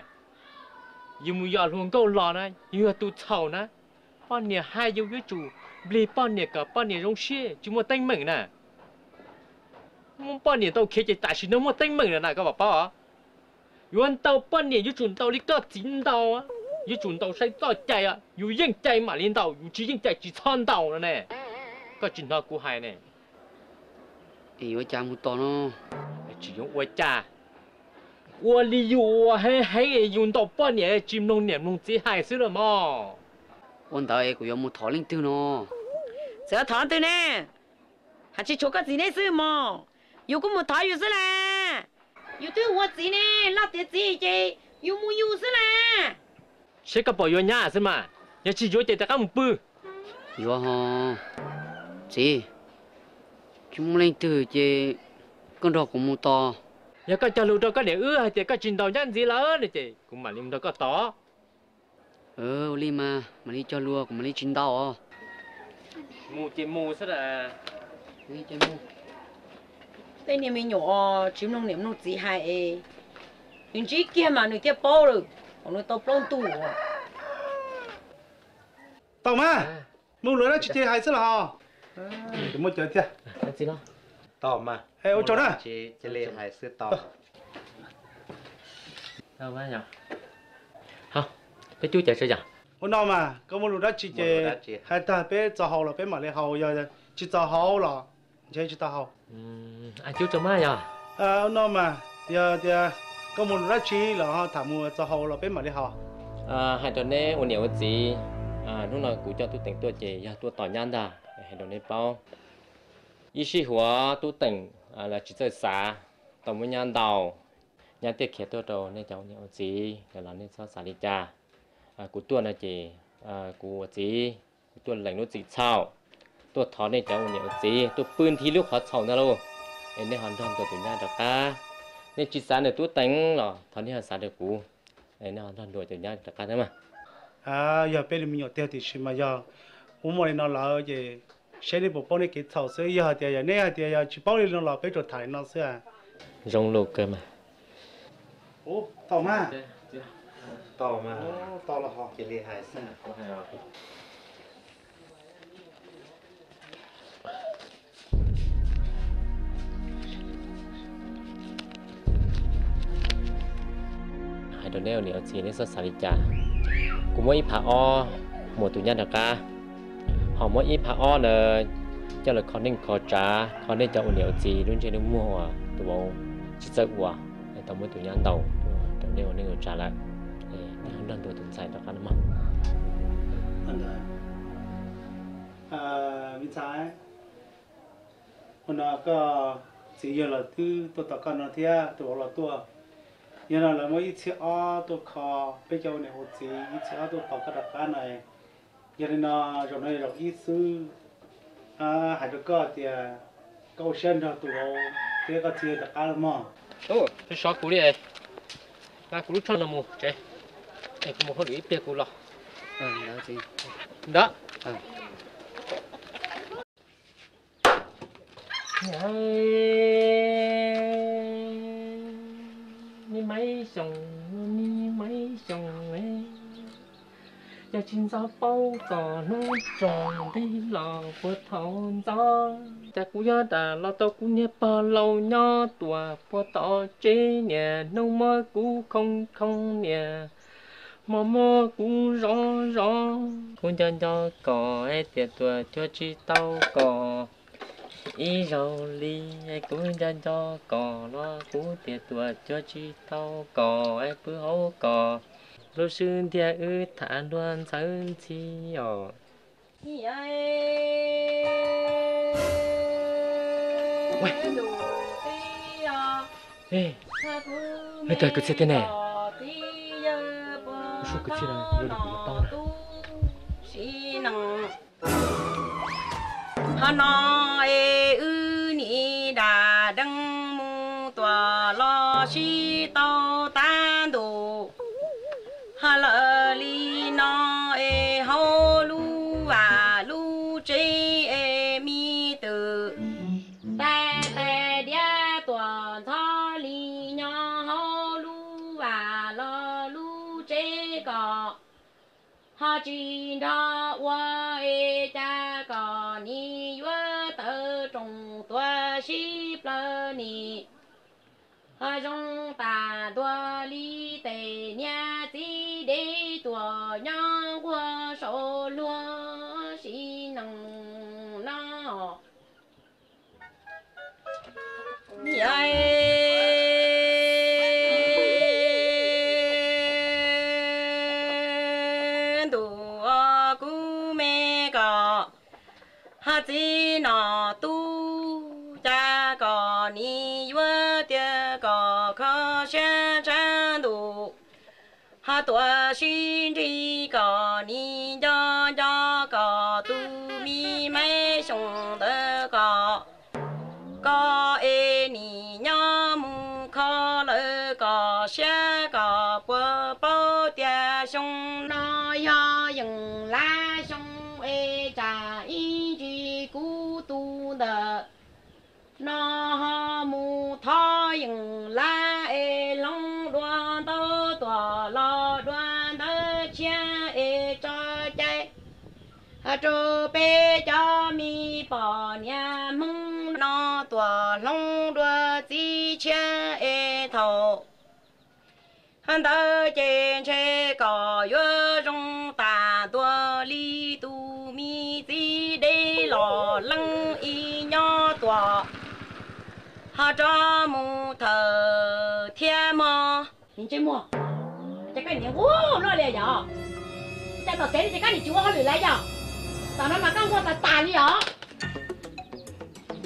yêu mua ya luôn câu lò này yêu tu chào nè bao nhiêu hai yêu yêu chủ bì bao nhiêu cả bao nhiêu rong xe chỉ mua tay mình nè mua bao nhiêu tao kia chỉ ta xin na mua tay mình nè các bạn bảo à 原到半年要转到呢个剪刀啊，要转到细多制啊，要应制埋领导，要只应制至餐道啦呢，个剪刀估系呢， thì ở cha một to nó 只用我家，我哩要我系系用到半年占弄年弄只系死了嘛， con tao cũng có một thỏ linh tiêu nó sợ thọ tôi nè hạt chỉ chỗ cái gì này sư mà yêu cũng một thọ yêu sư là yêu tôi hoa gì nè lao tiền gì chứ yêu mua yêu sư là 谁个保佑nhà是mà, nhà chỉ cho để ta một bự, vô ho chị chúng linh tiêu chị con đó cũng một to nhà cái cho lũ đó có để ưa hay để cái chín đầu nhân gì là này chị, cũng mà liêm đó có to, ờ li mà mà đi cho lúa cũng mà đi chín tao à mù chỉ mù sẽ là đi chơi mua bên này mình nhỏ chiếm nông niệm nông gì hay nhưng chỉ kia mà nuôi kia bò rồi còn người tao plon tủ tao má, mua lúa nó chỉ chơi hay sao hả chúng mình chơi thế gì nó. tao má, hay ô chỗ đó chỉ chơi lên hay sư tao tao má nhở hả cái chú chơi sao vậy hôm nào mà có mua lúa đó chỉ chơi hay ta bé cho hậu là bé mà lấy hậu rồi, chỉ cho hậu là chơi chỉ cho hậu Ừm, anh chú cho má vậy? à ô nào mà giờ giờ có mua lửa đó chỉ là họ thả mua cho hậu là bé mà lấy hậu À, hai đứa này ôn nhiều gì? À, lúc nào cụ cho tôi tỉnh tôi chị, ya tôi tỏ nhan đã, hai đứa này bao. Ý sĩ hóa tôi tỉnh, à là chỉ chơi xả, tổng với nhan đầu. Nhan tiết kia tôi đâu, nên cháu nhiều gì, là nên sao xả đi cha. À, cụ tôi là chị, à, cụ gì, tôi lệnh nó gì sao. ตัวทอนในเจ้าเหนียวสีตัวปืนที่ลูกขอเฉานะลูกเอ็นในหอนทอนตัวถึงหน้าดอกกาในจิตสารเดือตัวแตงหรอทอนที่หันสารเดือกูเอ็นในหอนทอมตัวถึงหน้าดอกกาใช่ไหมอ่าอย่าเป็นมีอยู่เตี้ยติชิมายาผมมองนอนหลับเย่เชนิบุปผนี่กินเฉาเสียอย่าเตียอย่าเนี่ยเตียอย่าชิปองนอนหลับไปจดถ่ายนอนเสียรงลูกเกินมาโอ้ต่อมาต่อมาต่อแล้ะหอกกิเลหายซะ ไดโนเนลเหนียวสีในสสาริจากูมวยผาอ้อหมวดตุญญาดกาหอมมวยอีผาอ้อเลยเจ้าเลยคอนเนงคอจ้าคอนเนงจะอุ่นเหนียวจีนุ่นเจนุ่มมัวตัวชิดเจ้าวัวไอ้ตัมวยตุญญาเต่าตัวเดียวนี่ก็จ้าละเอ้ยนั่นตัวตุนใส่ตะการมาอันเดเอ่อมิจายคนเราก็สิ่งเหล่านี้ตัวตะการนเราเทียตัวเราตัว nào là mỗi ít chiếc ó tôi khó bây giờ này một gì ít chiếc ó tôi khó cái đặc cái này giờ này nó rồi này là ít sư à hai đứa có thì câu sen cho tụi nó thế có chia đặc cái mà ô cái sao cú đi là cú cho nó mua chế cái cú mua hơi ít tiền cú lo ờ đó chị đó ni mấy chồng, mi mấy chồng ấy. Giờ chín gió bao cỏ nó tròn đi lò của thôn gió. Ta cũng nhớ đã lo tao cũng nhớ bao lâu nhớ tuổi bao to chế nhà nông mơ cú không không nhà. Mò mò cũ rõ rõ cũng chân cho cỏ ấy tiệt tuổi cho chi tao cỏ ý rau ly ai cũng chân cho cò lo cú tiệt tua cho chi tao cò ai bữa hấu cò. Lúc xưa thì ư thả đoan sơn chi ở ê! Ê trời cứ thế này. số cái gì này rồi được bao này hà nội ư ni rong ta tua li tề nhà chỉ để tua nhau qua số lúa si hát gì Yai tu xin tri bỏ nhà mông nó tòa long đua chi chia e thầu. Hắn ta trên chế có yơ rong ta tòa li tu mi chi đê lò lăng y nhỏ tòa ha cho mù thờ thiên mò. Nhìn chơi mò chắc cái này ô nó lẹ nhở chắc tao thế thì cái này chúa họ lười lại nhở tao nói mà các con ta tàn đi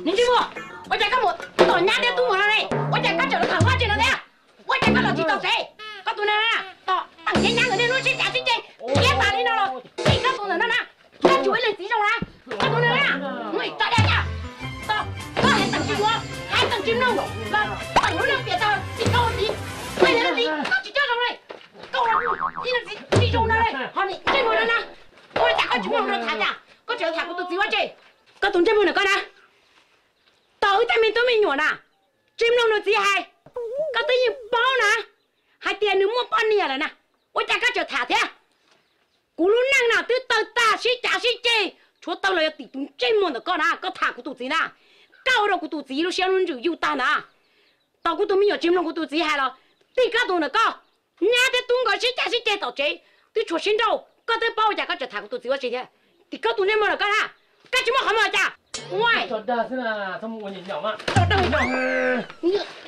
hả nhìn chứ mua chạy các một tao nhát đeo tu một này. Ôi chạy các chỗ nó thẳng qua trên nó đấy à. Chạy các lò chỉ tao thế. Các tụi này nè à? tao tặng cái nhang ở đây luôn xin trả đi à. à. nào rồi các này nè các lên ra các này nè đây nha chim mua hai tặng chim nâu. Biệt tao thì câu gì mày là gì tao chỉ cho trong này câu là đi là gì? Đi trong này họ đi, chơi một nè ôi, chả có chúng nó thả chả có chuyện thả của tụi gì quá chị. Có tụi chơi một nè con nè tối tay mình tôi mình nhổ nà chim đâu nó gì hay? Có tự nhiên bao nà hai tiền nữa mua bao nhiêu là nà ôi, cha có chuyện thả thế à? cú lúc năng nào từ tờ ta, xí chả, xí chê. Chúa, tao là tỷ chúng chim một nè con à. Có thả của tụi gì nà cao đâu của tụi gì nó xem luôn chịu yêu ta nà tao của tụi mình nhổ chim đâu của tụi gì hay là tỷ các tụi nè con nhà để tung gọi xí chả, xí chê tao chế. Tôi chúa xin đâu. Có tới bao giờ có trở thành tôi chỉ có gì thế? Thì có tụi em mà là cái ha cái chúng mà không mà cha? Ngoài Cho đa thế là sao mua nhìn nhỏ mà. tao đâu nhỏ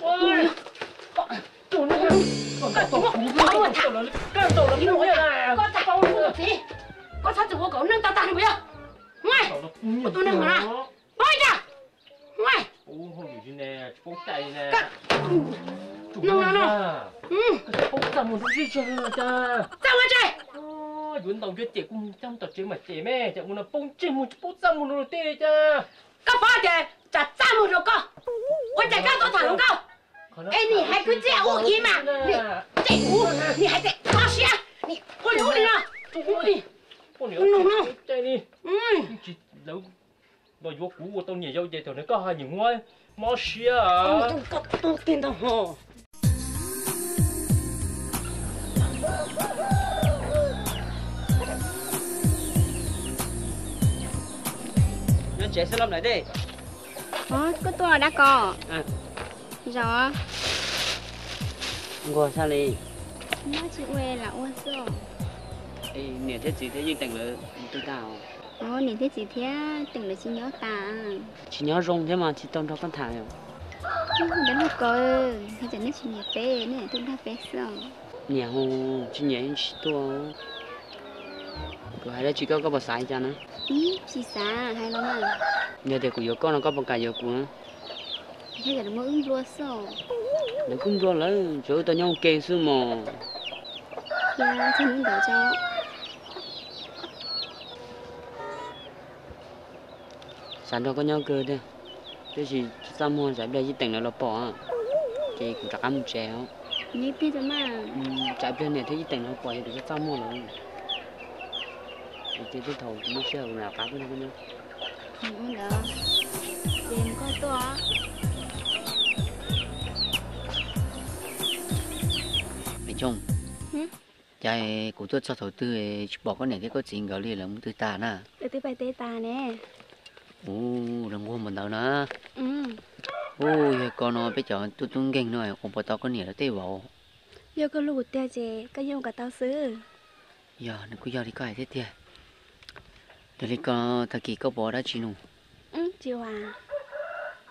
Ôi. Tụi nó còn cái tổ chúng mà cũng không mà không thằng tổ nó cái tổ nó cũng vậy này. có thằng không được gì có sao tụi tôi cậu nâng tao tao bây giờ ngoài tụi nó mà ngoài cha ngoài Ôi không gì nè, yun đầu cho chết cũng chăm tờ chị mà chết mẹ chị muốn là bông chị muốn bút xong muốn nó tê cha các bà chị chả ra muốn rồi cơ con chả cao tôi thẳng không cao em nhỉ hai cứ chạy ô gì mà chạy uống nhỉ hai chạy bao xe nhỉ con uống đi nào. uống đi. Con nhớ chạy đi chị đâu nó vô cũ của tôi nhỉ giao về thì nó có hai những ngôi mò xe à. Tôi có tôi tiền đâu 吼。nó chạy xe lâm lại đi Ờ, có tôi đã có. À. Rồi, ngồi sao đi nó chị quê là ôn sô. Ê, nè thế gì thế nhưng thành lỡ tôi tao Ồ, nhìn thấy chị thế, từng là chị nhớ ta. chỉ nhớ rong thế mà chỉ tao đâu con thải Đến một cơ, thì chẳng nói chị nhớ bé, nè, tôi đã bé sợ. nhà hồ chỉ nhớ chỉ tua rồi hay là chỉ có có bao sai cho nó Ý, chị xa, hay lắm à. giờ thì của yếu con nó có bao cả của nó Hay là nó mới ứng lúa sô. nó cũng rồi lấy chỗ tao nhau kê sư mà Dạ, chị muốn đỡ cho. sản đâu có nhau cơ đây thế thì sao mua giải bây giờ tỉnh là nó bỏ chị cũng chắc ăn chéo Nghĩ biết mà. giải bây này thế tỉnh nó bỏ thì được sao mua rồi thì cái thầu nó sẽ nào cá với nó con nhau Chị muốn đỡ. Tìm có tôi. Mày chung Hử? Chạy của tôi cho thầu tư bỏ con này cái có chuyện gọi liền là muốn tư ta nè Để tôi bài tê ta nè. Ồ, đừng quên mình đâu nè Ừ. Ôi, con nó bây giờ tôi tung ghen rồi, ông bà tao có nhiều là tê vào Giờ có lụt tê chè, có dùng cả tao sư. Giờ nó cứ giờ đi coi thế thiệt Để đi có thời kỳ có bỏ đã chi nụ Ừ, chiều à.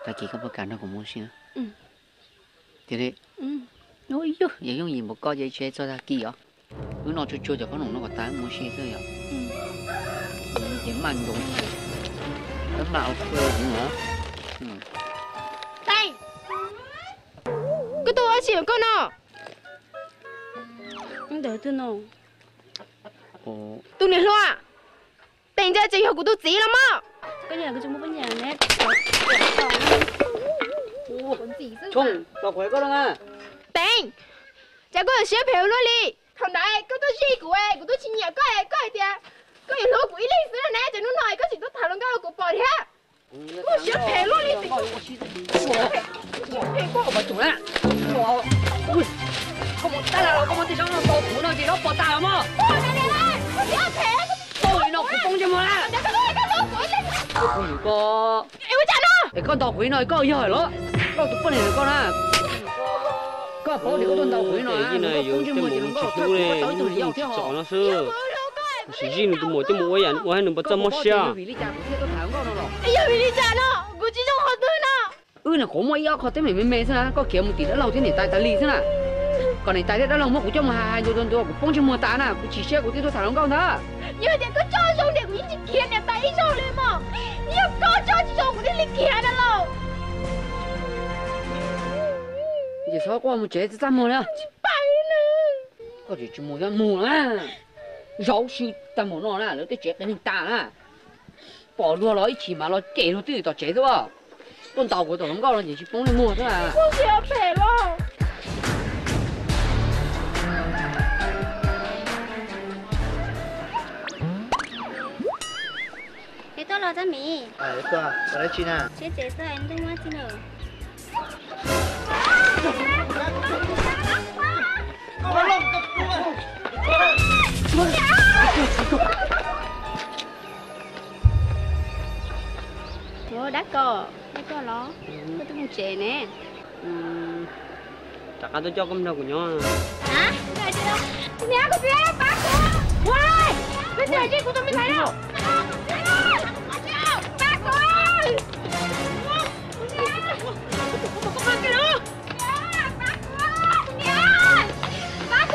Thời kỳ có bỏ cả nó cũng muốn xin Ừ. Thế đấy, Ừ. ôi dô, vậy dùng gì một con dây chơi cho ta kỳ đó Cứ nó chua chua cho con nồng nó có tái muốn xin thôi à Ừ. Chỉ mạnh đúng Nó bảo cơ cũng nữa Ừ. đây cái tôi con nó Ừ, đỡ tôi nổ. Ồ, tôi này loa tình ra chỉ học của tôi chỉ lắm á. Cái nhà cái chúng nó nhà nè. còn gì chứ? Chung, tao khỏe con à. Tình chả có xếp phiếu luôn đi. Không đấy cái tôi gì của em của tôi chỉ nhớ có em có em tiền có em lúa của ý lý xứ nè cho nó nói có gì tôi thảo luận cái của bỏ thế Ủa, xếp phiếu luôn đi. Bà chủ nè. Ui, có một tay nào có một tí sống nó bỏ thủ nào gì đó bỏ tài mà. Ủa, này này này có xếp phiếu Tôi nó cũng bông cho mà cái lúa của ý lý Không có. Em có nó. Để con tàu quỷ này có giờ đó Con tụi con này con à Có bỏ thì có tuần tàu quỷ này cái này dùng cái mũ chỉ chú này nhưng dùng chỉ chọn nó sơ chỉ riêng được một cái mũ ấy hay đừng bắt cho mất xa bây giờ mình đi trả nó của chị trong họ tư nó. Ừ là có một yêu khó thế mày mê mê thế nào. Có kiểu một tí đã lâu thế này tại tại lì thế nào Còn này tại thế đã lâu mất của trong hai hai rồi rồi rồi bông trong mùa tá nè Của chỉ xe của tôi thả lông con đó như thế có cho xong để của chị kia nè tại sao lên mà. Như có cho chị xong của đi lịch kia đó lâu Giờ sao qua một chế ra mùa nè. Bay nữa có gì chỉ mua ra mua nè. Rau sư ta mua nó nè nó cái chết cái này ta nè. Bỏ luôn nó chỉ mà nó chế nó tự tao chế thôi. Con tàu của tao không có là chỉ bông đi mua thôi à. Không gì ở bể tôi lo cho mì. À, đấy cơ, có đấy chi nào? Chết chết sao em tôi mất chứ nữa. Ủa đã cò, đã cò lo. Tôi một trẻ nè. chắc tôi cho công đâu của nhau hả nè con bé bác cô Uầy, bây giờ chứ cô tôi mới thấy đâu bác ơi Bác ơi Bác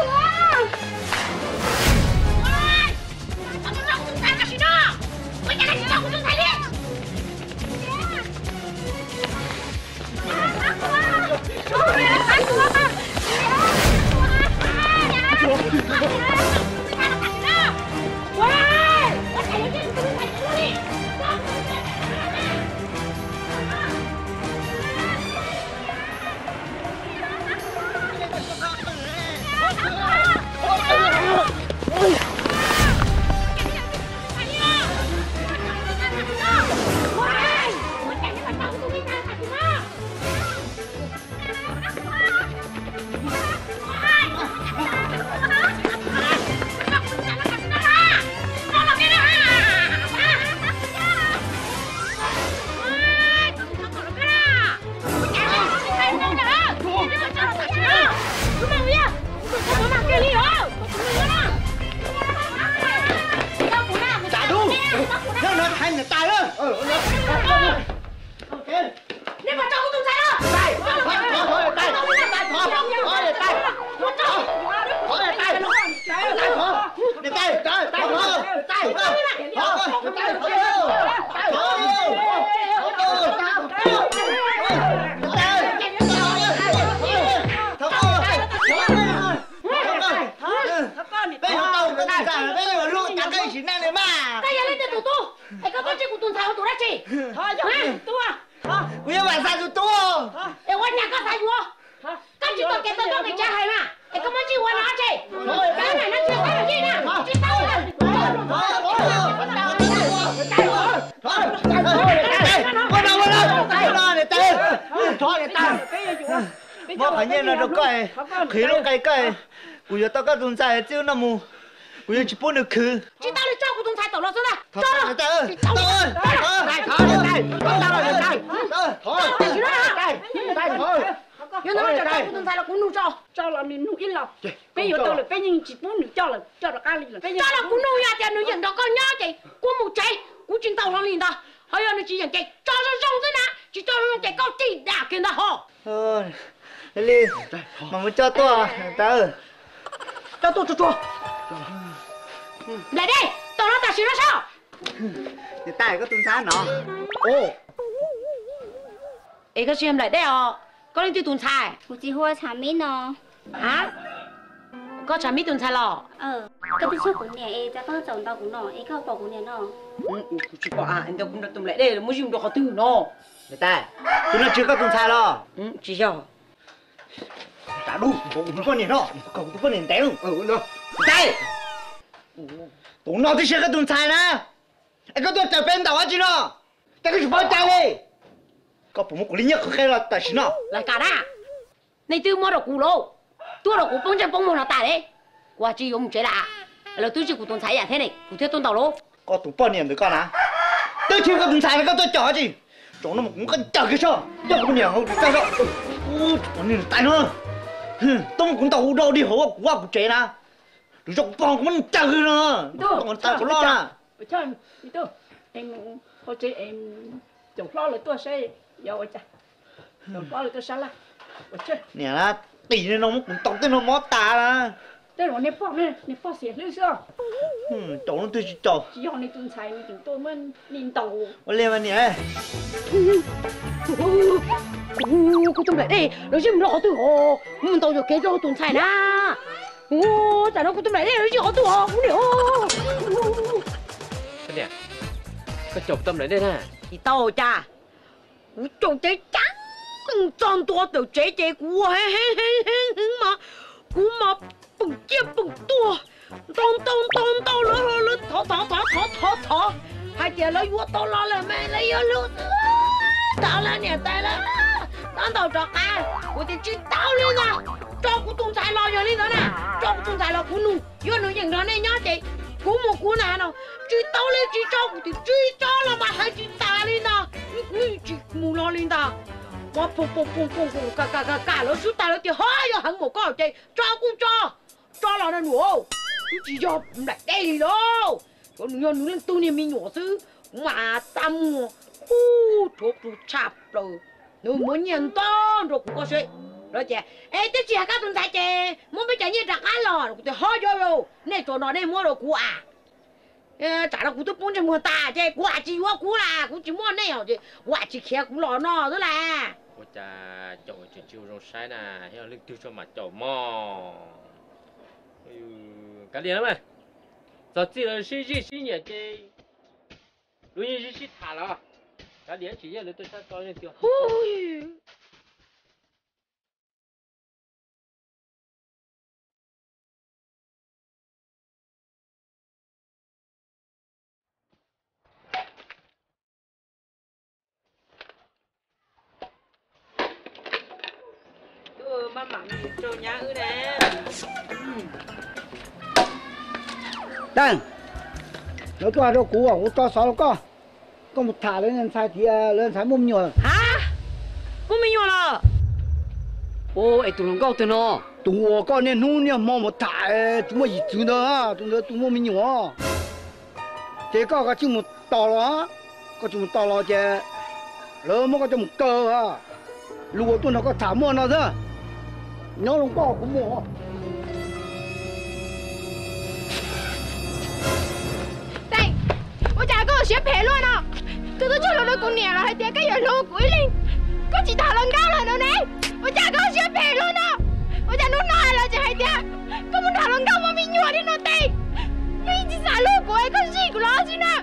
ơi sai chứ nó mù bây giờ chỉ bốn được khứ Chị tao đi cho của tuần thảo tổ lọ xuống nè thôi Cho. thôi nó tao ơi tao ơi thôi thôi thôi tao là tay thôi Chị nói hả? tay tay thôi. Nhưng nó cho cho của tuần thảo là cũng nu cho. Cho là mình nuôi lòng. Bây giờ tôi là bây giờ chỉ muốn được cho là cho là cái là bây giờ Cho là cũng nu ya Thì nó nhận đó con nhá chị. Của một chạy Của chính tao nó liền ta. Hay là nó chỉ nhận chạy Cho nó rong thế nè Chỉ cho nó chạy cao tỷ đà kia ta hò. Thôi đi mà muốn cho tôi Cho tôi cho Lại đây Tao nói ta xíu nó sao? Thì tay có tung sáng nó ô Ê, cái xem lại đây à Có lên tiêu tuần Cô chỉ hoa chả mấy nó Hả? Có chả biết tuần xài lò Ờ Cái tí số của nhà em ra có chồng tao của nó Em có bỏ của nhà nó Chú bảo à, anh đâu cũng đã tùm lại đây muốn dùng được họ tư nó để tay tụi nó chưa có tung sai lo Ừ, chỉ cho trả đủ cũng có nhìn nó còn cũng có nhìn téo ừ nó tay tụi nó thì chưa có tung sai nè. Anh có tôi trở bên đầu chứ nó. Cái cái chụp bao tay đi. Có phụ một của linh nhất không khai là tại sao nó. Lại cả đó Này tư mua được củ lô. Tôi được củ bông chân bông mồ nó tải đấy? Qua chi dùng chế lạ Là tôi chỉ của tuần xài à thế này. Của thiết tuần tàu lô. Có tụi bao nhiêu được con à. Tôi chưa có tung sai có tôi chó gì chỗ nó cũng có chờ cái sao tôi cũng nhiều không tay đâu ô chỗ này tay nó tôi cũng tàu đâu đi hổ qua của chế nè rồi cho con cũng chờ nữa. Còn tay của nó nè. Em đi tôi em hồi chị em chồng lo là tôi sẽ giờ ở cha chồng lo là tôi sẽ là chơi nè là tỷ nó cũng tóc tới nó mót ta là đây là nếp bọc này nếp bọc xịt lưu sao chỗ nó tôi chỉ chỗ chỉ họ này tuần sai chúng tôi mới nhìn tàu我练完你哎， Cô tùm lại đây Nó chỉ mình họ tư hồ Mình tàu được kế cho tuần xài na Ô, chả nó cô tùm lại đây Nó chỉ họ tư hồ Cũng hiểu cái nè cái chồng tâm lại đây nè Thì tao cha Cú trông chế trắng Tròn tua tiểu chế chế cú hê hê hê hê mà Cú mà bừng chia bừng tua Tông tông tông tông lỡ lỡ lỡ thỏ thỏ thỏ thỏ thỏ thỏ Hai chị lấy vua tao lo là mẹ lấy vô luôn Tao là nè tay là Tao tao cho ca Cú thì chỉ tao lên nè Cho cú tung xài lo vô đi nữa nè Cho cú tung xài lo cú nụ Vô nụ dừng đó này nhá chị Cú một cú nào nào Chỉ tao lên chỉ cho cú thì chỉ cho là mà hai chị ta lên nè Cú chỉ mù lo lên ta 我噗噗噗噗噗，嘎嘎嘎嘎，老鼠大了啲，嗨又很冇高啫，抓公抓， 잘라는 거. 진짜 나 때리러. 저는 눈을 뜨니 미녀스. 마땀 후 독도 찹로. 너 뭐냐 돈 rồi có sẽ rồi chị ê tới chị các tuần tại chị muốn biết chạy như rằng ai lò thì hơi vô rồi. Này, chỗ nó này mua đồ của à? Trả nó cũng tôi muốn cho người ta chứ quả à, chị quá cú là cũng chỉ muốn này hả chị? Quả à, chị cũng lò nó đó là. Ôi cha trời chị chiêu rồi sai nè. Hay là liên tiêu cho mà cái gì lắm mày giờ chỉ là xí xí xí nhỉ chị lúc như xí xí thả 了。cái điện chỉ là tôi sẽ cho lên tiêu má mặn cho nhá ư nè Đàn Nó có đâu à, cũng cho sáu có. Có một thả lên lên sai thì lên sai mông nhiều hả? Có mình nhiều là ô ai tụi nó câu tụi nó. Tụi ngồi có nên nụ nè mò một thả Chúng mà gì chứ nữa Tụi nó tụi mông mình nhiều Thế có có chung một tò đó Có chung một tò lo chứ Lỡ mà có chung một cơ à. Lùa tụi nó có thả mua nào thôi nhớ lòng có cũng mua chả có hệ luôn à tôi tôi cho nó con nè là hai tiếng cái giờ lô cuối lên có chỉ thả lần cao là nó nè tôi chả có xếp hệ luôn à tôi chả nó nói là chỉ hai tiếng có muốn thả lần cao mà mình nhua đi nó tê mình chỉ xả lô của gì của nó gì nè.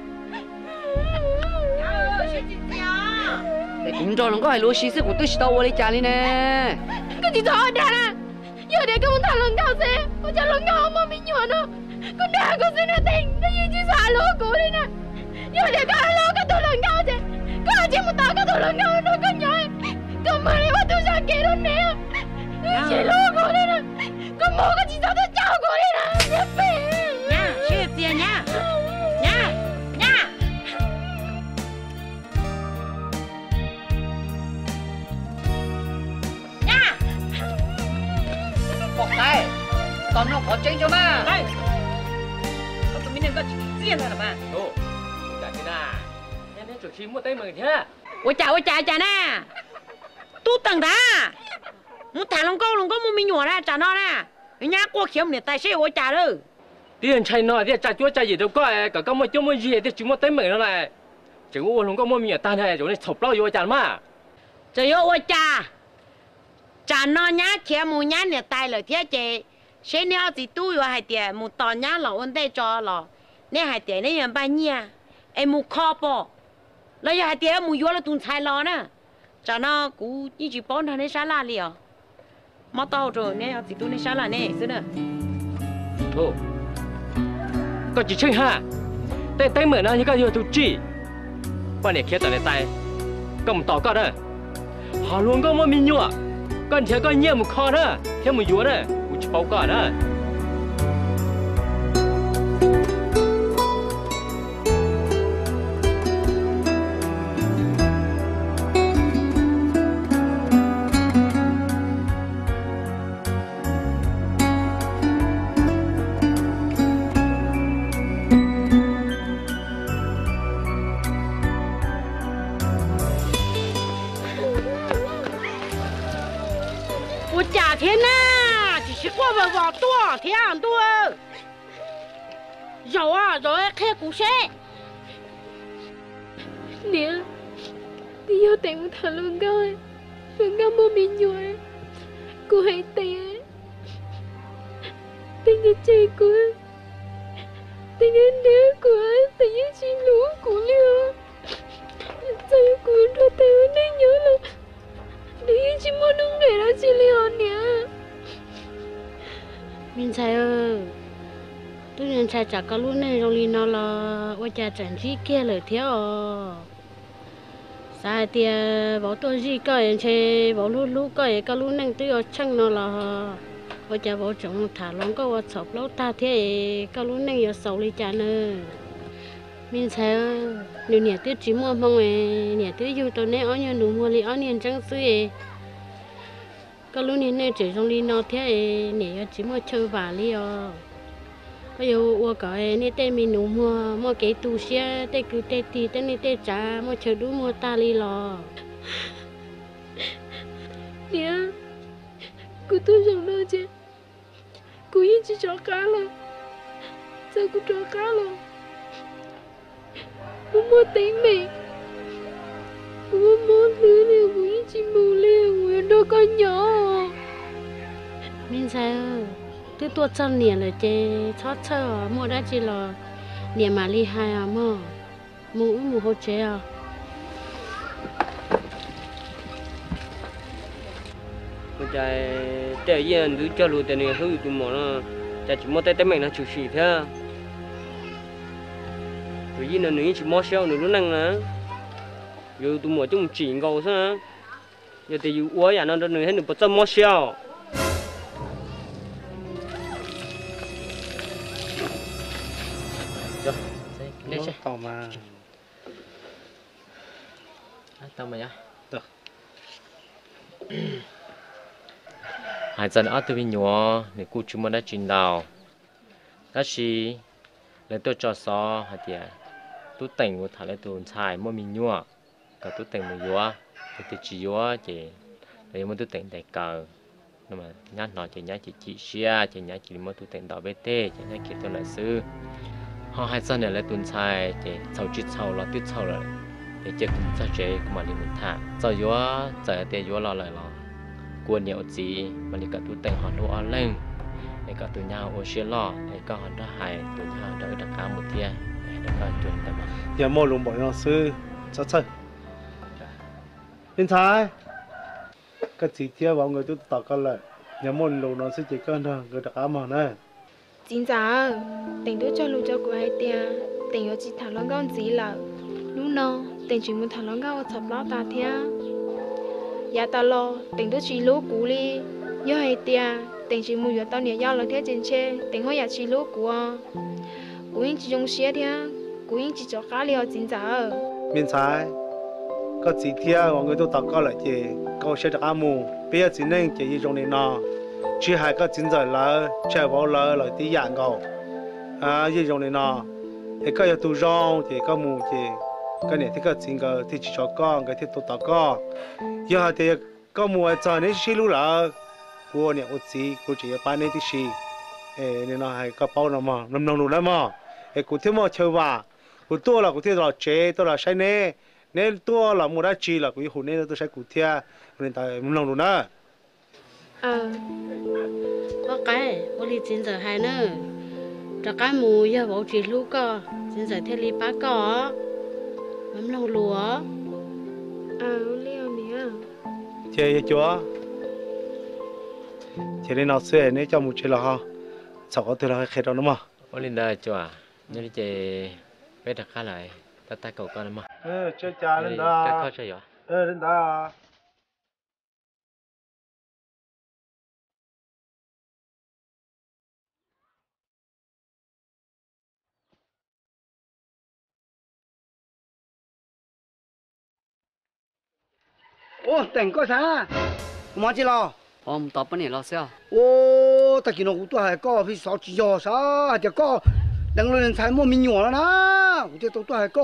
Để cũng cho nó có hai lúa xí xí của tôi đâu đi trả đi nè. Cái gì thôi đã nè giờ để cái muốn thằng lần cao xe tôi chẳng lần cao mà mình nhọn nó. Con đã có xin nó tình nó như chỉ xả lúa của đi nè giờ để cái lúa cái tôi lần cao chứ có chỉ một tao cái tôi lần cao nó có nhỏ có mà đi bắt tôi ra kia luôn nè chỉ lúa của đi nè có mua cái gì sao tôi chào của đi nè nhá nha chưa tiền nhà nên chủ khí mua tay mừng thế ôi chà ôi chà chà nè tu tầng đá muốn thả lông câu lông câu muốn mình nhỏ ra chả nó nè nhá qua kiếm này tài xế ôi chà đâu. Tiền chạy nói thì chạy chúa chạy gì đâu có cả có một chỗ mua gì thì chúng mua tay mừng nó này chỉ có luôn có mua miệng tan này chỗ này sụp lâu vô chả mà trời ơi ôi chà. Chả nó nhá kiếm mua nhá này tài lời thế chị sẽ nếu gì tu yo hai tiền một tòa nhá lò ôn đây cho lò. Nè hai tiền nè nhận bao nhiêu em mua kho bò lấy hai tiền mua yo là tuần 菜 lò nè. Chả nó, cú như chỉ bón thằng này sao là liền mà tao rồi, nè gì tu này sao là nè xưa nè. Ồ. Có chỉ chơi ha. Tay tay mở nó như cái gì tụi chị. Quan này kia tao này tay. Cầm tỏ có đó. Họ luôn có một mình nhựa. Con theo con nhiều một kho đó. Theo một dúa đó. Cũng chỉ bao cả đó. 我多天多，有啊，有啊，开古谁？ nè bây giờ tiền một thằng luôn coi luôn cao mua mình nhua cô hay tiền tiền cho chị của tiền đến đứa của tiền với chị lũ của liêu chị của nó tiền nên nhớ là để chị mua nông để đó chị liêu nè mình sai ơ tôi nhận sai chả có luôn này, rồi nó là ôi cha chẳng gì kia lời theo à. sai thì bảo tôi gì cơ cái chơi bảo lu lu cơ có lu này, tôi ở chăng nó là ôi cha bảo chồng thả lông có vợ sập lâu ta thế, có lu này, ở sầu đi cha nữa. Mình sai sẽ nếu nhà tôi chỉ mua mong ấy nhà tôi dùng tôi nên ở nhà đủ mua li ở nhà chẳng suy ấy có lúc này nè chỉ trong đi nó thế ấy chỉ mua chơi vả đi à bây giờ qua cái nè này mình nụ mua mua cái tủ xe tên cứ tên tì tên nè tên trả, mua chơi đủ mua ta đi lo. Nè, cứ tôi chẳng đâu chứ. Cứ yên chỉ cho cá là sao cứ cho cá là cô mua tính mày cô mua thứ này cô yên chỉ mua liền cô đâu có nhỏ mình sao tôi tuột chân nè là chế chót chờ mua đã chỉ là nè mà li hai à mà mua mua hỗ trợ à bây giờ để yên đứa cho lụt tiền hư tụi mỏ nó chả chỉ mua tay tay mình nó chủ sĩ thế rồi yên là nữ chỉ mua xeo nữa nó năng nè rồi tụi mỏ chúng chỉ ngầu sao giờ thì yêu uống à nó nó hết được bắt mua xeo. Đây chứ. tao mà. Tao mà nhá Được. hai dân ở từ bên nhỏ để cô chúng mình đã trình đào. Đó là lấy tôi cho so hạt tiền tôi tỉnh của thằng lấy tôi xài mua mình nhỏ cả tu tỉnh mình vua thì tôi chỉ vua chỉ để muốn tu tỉnh đại cờ. Nhưng mà nhát nói chỉ nhát chỉ chỉ xia chỉ nhát chỉ muốn tu tỉnh đạo bê tê chỉ nhát chỉ tu lại sư họ hai dân này là tôi sai chỉ sau chút sau là tuyết sau rồi để chơi cũng sao chơi, cũng mà đi muốn thả. Sau vua cho để vua lo lại lo. Quân nhiều gì, mà đi cả tu tên họ đồ ăn lên để cả tụi nhau ô xe lo, để cả họ đã hại tụi nhau đỡ được cả một tia để cả chuẩn đấy giờ mua lùng bội nó sư cho chơi bên trái cái chỉ theo vào người tôi tạo cái lại nhà mua lùng nó sẽ chỉ cần thôi người ta cả mà nè chính giả tình tôi cho lưu cho của hai tia. Tình ở chỉ thằng lớn con gì là lúc nào tình chỉ muốn thằng lớn con chập lót ta theo ya ta lo tình tôi chỉ lúa cũ đi nhớ hai tia tình chỉ muốn giờ tao nhớ giao là thế trên xe tình hỏi ya chỉ lúa cũ à cũ yên chỉ dùng xe theo cũ yên chỉ cho cá liao chính giả bên trái có chỉ theo vào người tôi tạo có lại thì có sẽ được ăn mù bây giờ chỉ nên chỉ như trong này nọ chỉ hai có chính giờ là chạy vào là lại tí dạng cầu à như trong này nọ thì có giờ tu rong thì có mù thì cái này thì có chính cái thì chỉ cho con cái thì tôi tạo có giờ thì có mù ở chỗ này xí lú là của này của chị của chị bán này thì xí ê nên nó hay có bao nào mà năm nằm luôn mà ê cụ thế mà chơi vào cụ tôi là cụ thế là chế tôi là sai nè nên tôi là một đã chi là của hồn nên tôi sai của thêm nên tại nằm nằm luôn á ờ. Có cái có đi chính giờ hai nữa cho cái mù giờ bảo chỉ lúc co chính giờ theo lý bác có mắm lâu lúa ờ liao nè chơi chúa. Chơi nên nó sẽ nên cho một chơi là ha sao có thể là khai đó nữa mà. Ô linh đây nếu đi chơi bé đặt khá lại ta ta cầu con mà. Ờ chơi cha lên cái đó khó chơi rồi ờ lên đó. Ô tỉnh có sao mà chỉ lo. Ông tập bên này lo sao ô ta kia nó cũng tôi có phải sáu chỉ giờ sao thì có đang luôn thái mua mình nhỏ đó chứ tôi tôi có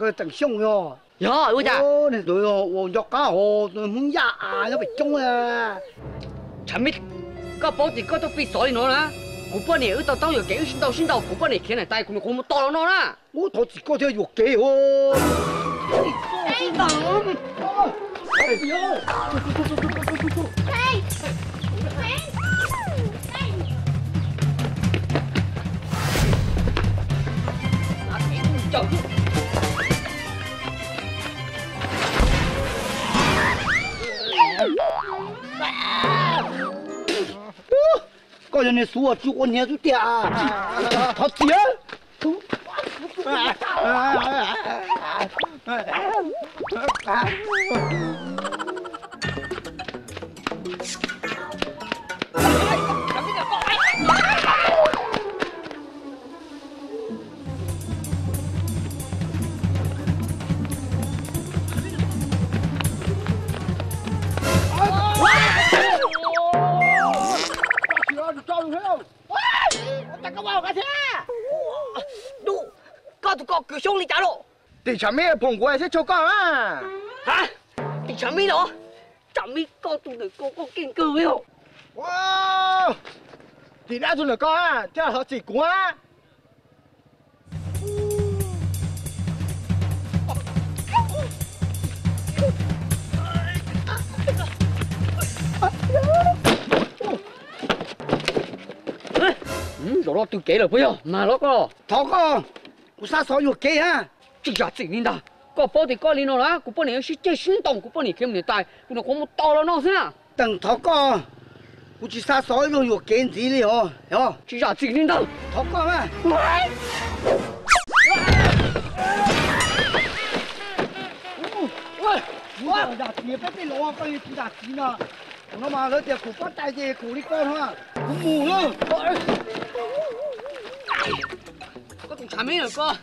cái tặng xong rồi dạ ui ta ô này tôi ô nhọc cá hồ tôi muốn dạ nó phải trông à chấm mít có bảo thì có tôi phi sỏi nó nữa cụ bơ này ở đâu đâu rồi kể xin đâu xin đâu, cụ bơ này kia này tay cũng không một to nó đó ô thôi chỉ có theo dục kể ô Hãy subscribe cho kênh Ghiền Mì Gõ Để không bỏ lỡ những video hấp dẫn 狡辩。个人的书啊，就我念书的啊，他写。哎！ông thấy không 잠깐만 같이 너 가도 그 형이 따로 네 자매 본고에서 저가 아? 네 자매 너? 자매 가도 내 거고 깽거요 와! 네 나도 내 거야 자, 어찌 구워? rồi nó tự kế rồi bây giờ mà nó có thọ có cú sao sói vô kế ha chỉ là chỉ linh đó có bao thì có linh nó là cú bao nhiêu chỉ chơi sinh động cú bao nhiêu kiếm người tài cú nó có một to là nó thế à tầng thọ có cú chỉ sa sói vô vô kế gì đi hả? Hả chỉ là chỉ linh đó thọ có mà ôi ôi giả chỉ biết cái lỗ cái giả chỉ nào nó mà nó tiệt cú bắt tay gì cú đi con ha luôn có cùng chả mấy rồi co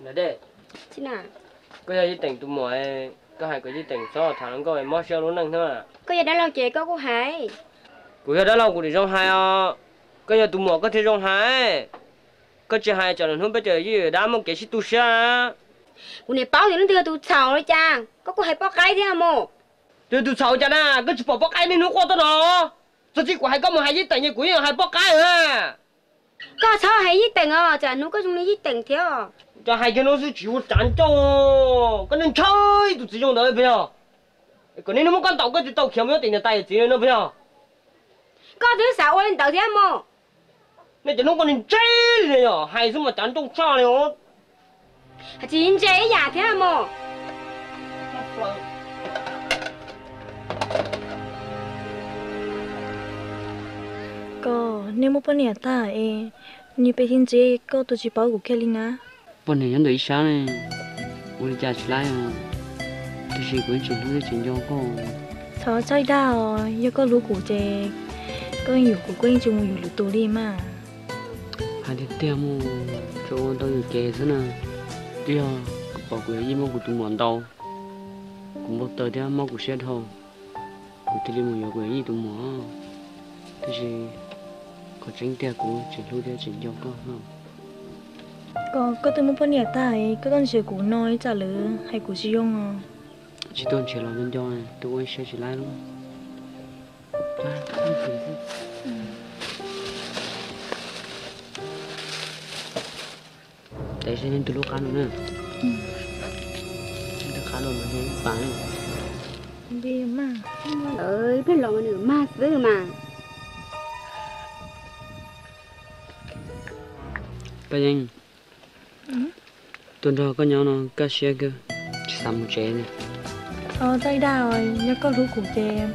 nè đây chị nào có giờ tỉnh tụi mọi có hai cái gì tỉnh so thằng có phải mất luôn năng thôi à có giờ đã lâu chị có cô hải. Của giờ đã lâu của đi trong hai à có giờ tụi mọi có thể trong hai có chỉ hai cho nên không bây giờ gì đã muốn cái gì tu sửa cô này báo thì nó đưa tụi sầu đấy cha có cô hải báo cái thế à mồ đưa tụi sầu cha na chỉ bỏ bỏ cái nên nó qua tao đó sao chỉ của hai có một hai gì tỉnh như của hai bỏ cái à. Có sao hải gì tỉnh à chả nó có dùng gì tỉnh thế à cho hai cái nó sẽ chịu chán cho. Cái nên chơi tụi chỉ dùng đấy bây giờ. Cái nên nó muốn con tàu cái tàu kiếm nó tiền tay chỉ nó bây giờ. Có thứ sao lên tàu thế à mồ nên chỉ nó còn nên chơi này nhở? Hay sao mà chán trong cha này ó chính chế nhà thế à mồ có nếu một bên nhà ta e như bên thiên chế có tôi chỉ bảo của Kelly na bọn này nhân đối sáng này ui cha chỉ lại à tôi chỉ cũng chỉ lúc chỉ cho có sao chơi đào yêu có lũ của chế có nhiều của quên chung nhiều lũ tù đi mà. hai đứa tiêu mu cho tôi được kề thế nào à bảo cái gì mà của tụi mòn đâu cũng một tờ theo mà của xe thôi của tôi đi một cái gì tụi mỏ tôi chỉ có tránh tiền của chỉ lúc theo chỉ cho có không có có tôi một bên nhà ta e có con chế của nói trả lời hay của chị 用 à chỉ tôi chỉ là nhân cho này tôi xe chỉ lại luôn à không phải thế tại sao nên tôi lúc ăn nữa tôi khá luôn mà thấy bán đi mà. Ơi biết lòng nữa mà giữ mà. Bây giờ tuần đó có nhau nó cá xe cơ xăm một chế này. Ờ chơi đào rồi. Yêu có lũ của chế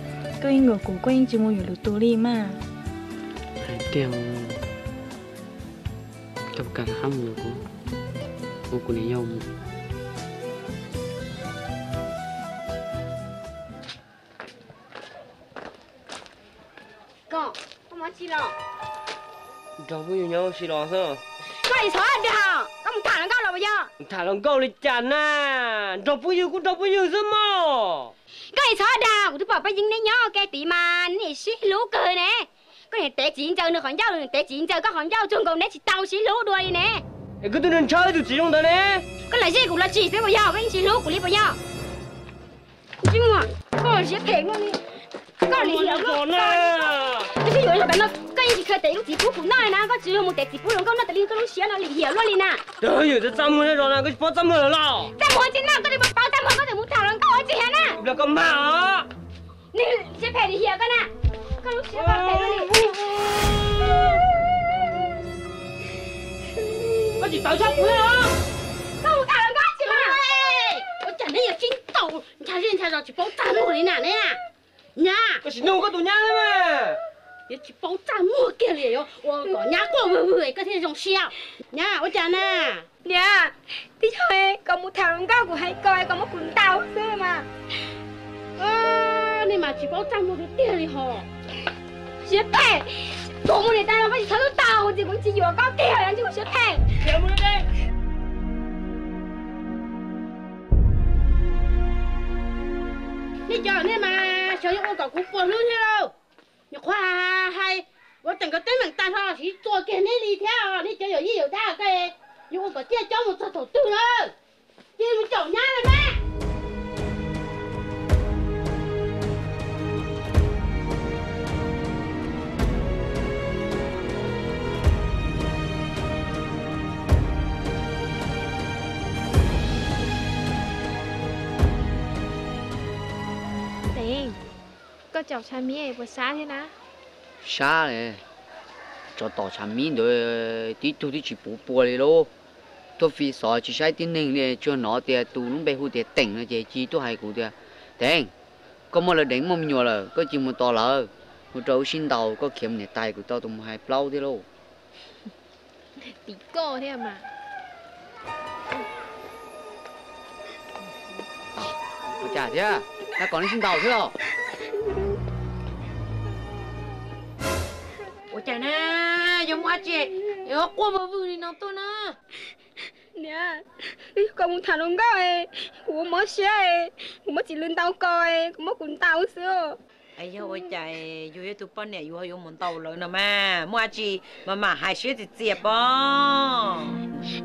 có nhiều của quên chung nhiều lũ tù đi mà. Tiêu tập cả khăm rồi cô nhau con không nói chi đâu đâu có nhiều nhau xí đó sao? Gì sợ anh đi hả? Một thằng nó cao là bây giờ. Thả lòng câu đi chán à? Đâu có nhiều cũng đâu có nhiều sao mà. Có gì sợ đào của tôi bảo bây giờ này nhỏ cái tí mà này xí lú cười nè. Có này té chiến chơi nữa còn nữa té chiến chơi có còn giao chung còn đấy chỉ tao xí lú đuôi nè cái tôi nên chơi tụi chỉ dùng đó nè. Có lại gì cũng là chỉ sẽ bây giờ cái xí lú của đi bây giờ chứ mà có gì thế mà đi. Có lý hiểu không? cái ví dụ là bạn nó cái gì khởi tiền chỉ phú của nó nè có chỉ một tiền chỉ phú luôn có nó tự nhiên có lúc xía nó liền hiểu luôn liền nè. Trời ơi tôi chăm rồi rồi nè cái bao chăm rồi là chăm rồi chứ nào có thể bao chăm có thể muốn thảo luận câu gì hả nè? Là con mà nè sẽ phải đi hiểu cái nè. Có lúc xía bao tiền luôn liền có gì tại sao quên à không thảo luận câu gì mà我讲的也真逗，你看人家说去包炸馍的哪呢？呀， cái gì đâu có tụi nhá mà 也去包炸馍给了哟，我搞伢过不不，个天种笑，呀，我讲呢，呀，tí thôi, còn một thằng cao của hai coi, còn một cuốn tàu xưa mà. À, nên mà chỉ có trăm một cái tiền thì 너무리 따라 빨리 저도 따고 지.금 지금 꺾게요. 양치고 싶어 괴물들 đi chờ nên mà sợ những con cũng còn luôn thế đâu nhớ khoa hay và từng cái tên mình ta thôi thì tôi kia nên đi theo đi chơi gì hiểu ra cái nhưng con có chơi cho một số thủ tư nữa một chậu nhá rồi mà Có chọc cha mía vừa xa thế nào xa này cho tỏ chả miếng rồi tí tu tí chỉ bù bù đi lô. Tôi vì sợ chỉ sai tin nên này cho nó thì tu lúc bé hụt thì tỉnh là chỉ chỉ tôi hay cụ thì tỉnh có mà là đánh mông nhiều là có chỉ một to là một trâu xin đầu có kiếm này tay của tao tụi hai plau đi lô. Tí cô thế mà. Chả thế à? Đã còn đi xin đầu thế rồi 我讲呢，有么姐，有过不不你能多呢？ nè con muốn thằng ông gạo ấy của mất xe ấy của mất chỉ lên tao coi của mất cùng tao xưa 哎呀，我讲，有些都半年有有门道了呢嘛，么姐，妈妈还学着接吧。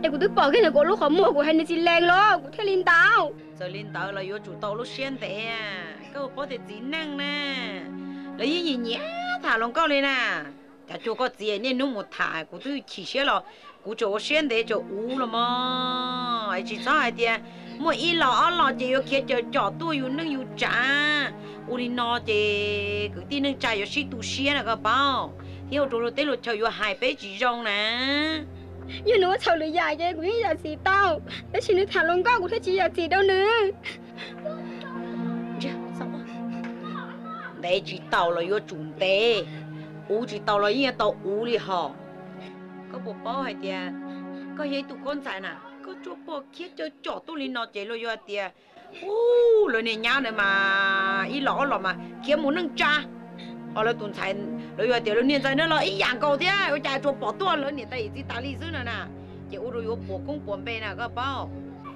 em của tôi bỏ cái này của lúc họ mua của hai người chỉ lên lo của theo lên tao giờ lên tới là有主道路线的呀，个我的技能呢，那一一年他弄搞的呢， 他做个职业你弄没他，我都起些了，我做现在就污了嘛，而且咋的，我一老二老就要看着角度又能又长，我的脑袋个地能长有些都些那个包，以后做了对了就有海北几种呢。 nhưng nó chầu lười dài chứ cũng như là gì tao để chỉ nó thằng lông gạo của thế chỉ là gì đâu nữa Để chỉ tàu là vô trùng tê Ú chỉ tàu là yên tàu ú li hò Có bộ bao hay tiệt, Có hiấy tụ con dài nè Có chỗ bộ kia cho chỗ tụ li nó chế rồi, vô tìa Ú lời này nhau này mà Ý lỏ lỏ mà Kia muốn nâng cha họ là tuần chạy rồi vô tìa lo niên dài nữa là ý dạng cầu tìa Ở chạy chỗ bỏ tua lo niên tay chỉ ta lý sư nè nè Chị ú rồi vô bộ công bộ bê nè có bao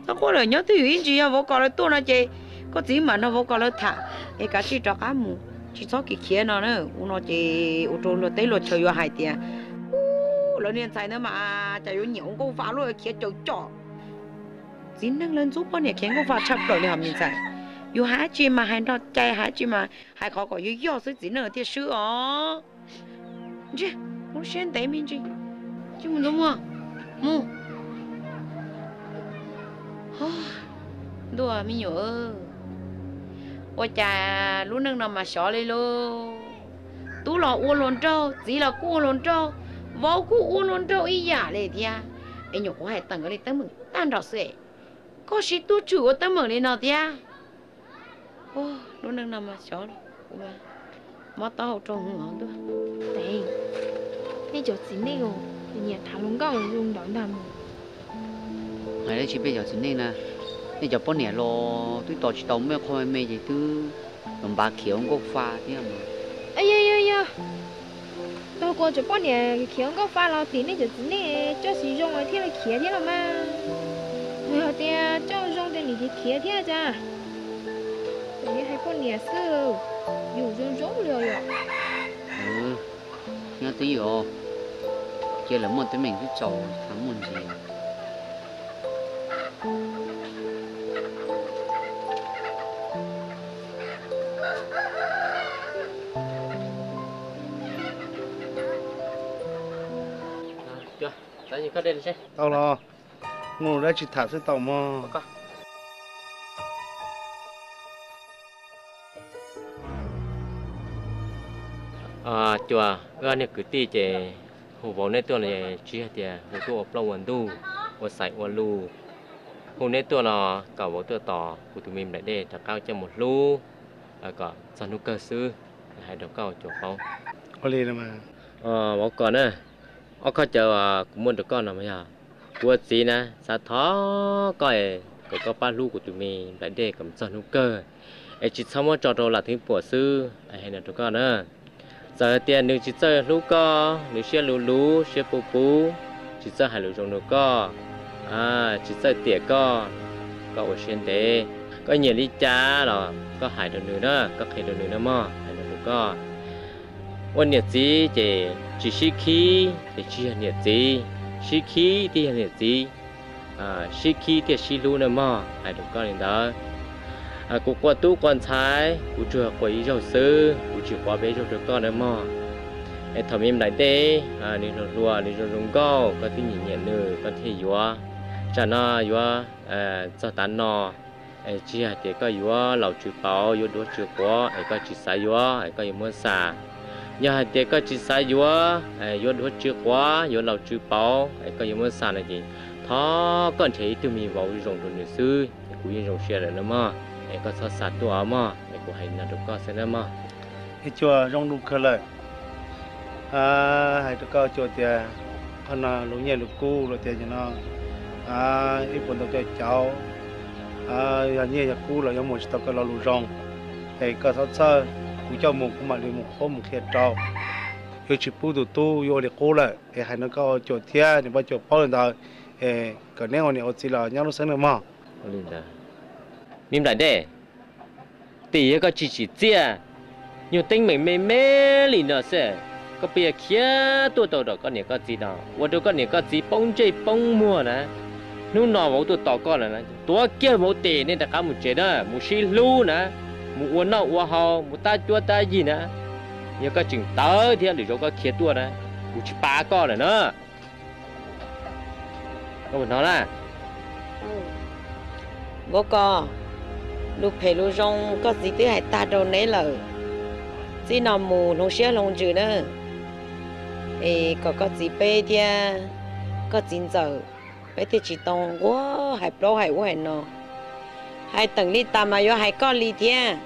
Nó có lời nhớ tới ý gì à Vô có lời tua nè chị Có gì mà nó vô có lời thả Ê cả chỉ cho cá mù chỉ cho cái kia nó nữa u nó chỉ u tô nó tới lo chơi vào hai tiền u lo nên sai nữa mà, chả có nhiều công phá luôn kia chơi trọ dính năng lên giúp con này khiến công phá chấp rồi này hầm mình sai yêu há chi mà hai nó chạy há chi mà hai khó có yêu yêu sự dính nữa thì sư ó. Chứ u xuyên tế mình chứ chứ mình đúng không mu. Đùa, mình nhớ ô cha lúc nâng nào mà xó lên lô. Tú lò uôn lôn trâu chỉ là cú uôn lôn trâu, vó cú uôn lôn trâu ý giả lệ thia. Em nhổ hay tầng cái này tấm mừng tan đỏ sệ có sĩ tu chủ ở tấm mừng lên nào thia? Ô lúc nâng nào mà xó cũng mà mà tao học trồng ngọn tôi đây nên chỗ chính này rồi. Nhà thảo lông cao mày đấy chỉ bây giờ chính nên là bây giờ bọn nè lo tôi tỏ chỉ tao mấy khoai mê gì thứ đồng bạc kiểu có pha thế mà. Ây ây ây ây Tôi có chỗ bọn nhà khiến có pha lo tiền đi chỗ chính đi Cho sử dụng ở thế là khía thế là mà Người họ tiền cho dùng tiền thì khía thế ra Tại vì hai bọn nhà sư Dù dùng giống liều liều ừ nghe tí rồi kia là một cái mình cứ trầu thắng một gì. chưa có đến chứ tao lo. Ngủ ra chỉ thả sẽ tàu mò. À chùa cái này cứ ti chè. Hồ vốn này tôi là chỉ hạt hồ tôi ở lâu tu hồ sải hồ lu. Hồ này tôi là cả vốn tôi tỏ của tụi mình lại cao cho một lu sản xuất cơ sư. Hai đầu cao chỗ không có lên mà. Ờ bỏ còn nè ở khó chờ cũng muốn được con nào mà của gì nè sa thó coi có có ba lu của tụi mình lại để cầm sản hữu cơ ấy chỉ xong rồi cho đồ là thứ bổ sư hay là được con nữa giờ tiền đừng chỉ chơi lú co đừng chơi lú lú chơi bù bù chỉ chơi hai lú trong lú co à chỉ chơi tiệt co có ở xuyên thế có nhiều lý cha rồi có hại đồ nữa có hại đồ nữa mà hại đồ co วันเนี่ยจีเจจีชิคีเจจีเนี่ยจีชิคีที่เนี่ยจีอ่าชิคีที่ชิลูนะมาให้ดูก่อนนี่เด้ออ่ากูกว่าตู้ก่อนใช้กูเจอกว่าอีเจ้าซื้อกูจะกว่าเบเจ้าตัวก่อนนะมาไอ้ทำยังไงเด้อ่านี่รัวนี่รัวงก็ก็ที่หญิงเนี่ยเนื้อก็ที่ยัวจะน่ายัวเอ่อจะตันนอไอ้จีอ่ะเด็กก็ยัวเหล่าจือเปายัว nhà hàng tiệc có chỉ sai vua vua à, đốt chưa quá vua lầu chưa bao à, có những món sản này gì? Thó còn thấy từ mình vào rồng đồ nữ sư cũng rồng xe rồi nữa mà có sát sạt tua mà cũng hay là được có sẽ nữa mà thì chùa rồng đủ khờ lời à hay được có chùa tiệc còn là lúc nhẹ lúc cũ rồi tiệc như nó. À ít phần đầu cho cháu. À nhà nhẹ nhà cũ là giống một tao có lo lù rồng có sát sát cú cho một cũng mà đi một hôm một khi trâu yo chỉ bù đồ tu yo để cố lại để hai nó có chỗ thia để bao chỗ bao lần đó ê cái này này ở chỉ là nhau nó sinh được mà lên đó mình lại đây tỷ có chỉ chỉ chia nhiều tinh mình mê mê lì nó sẽ có bia kia tu tôi đó có nhiều có gì đó và đâu có nhiều có gì bông chơi bông mua nè nếu nó mau tu tỏ con là nè tôi kia mau tiền nên đã cả một chế đó một xí lưu nè một uốn nọ uốn hào ta chua ta gì nữa nhưng cái chừng tớ thì để cho cái kia tua này cũng chỉ ba con này nữa. Có mình nói là. Ừ. Bố co lúc phải lúc rong, có gì thứ hai ta đâu nấy lờ chỉ nằm mù, nó xe lòng chữ nữa thì có có gì bê thì có chín giờ? Bê thì chỉ tông quá, hai pro hai quá nó hai tầng đi tạm mà yo hai con đi thế,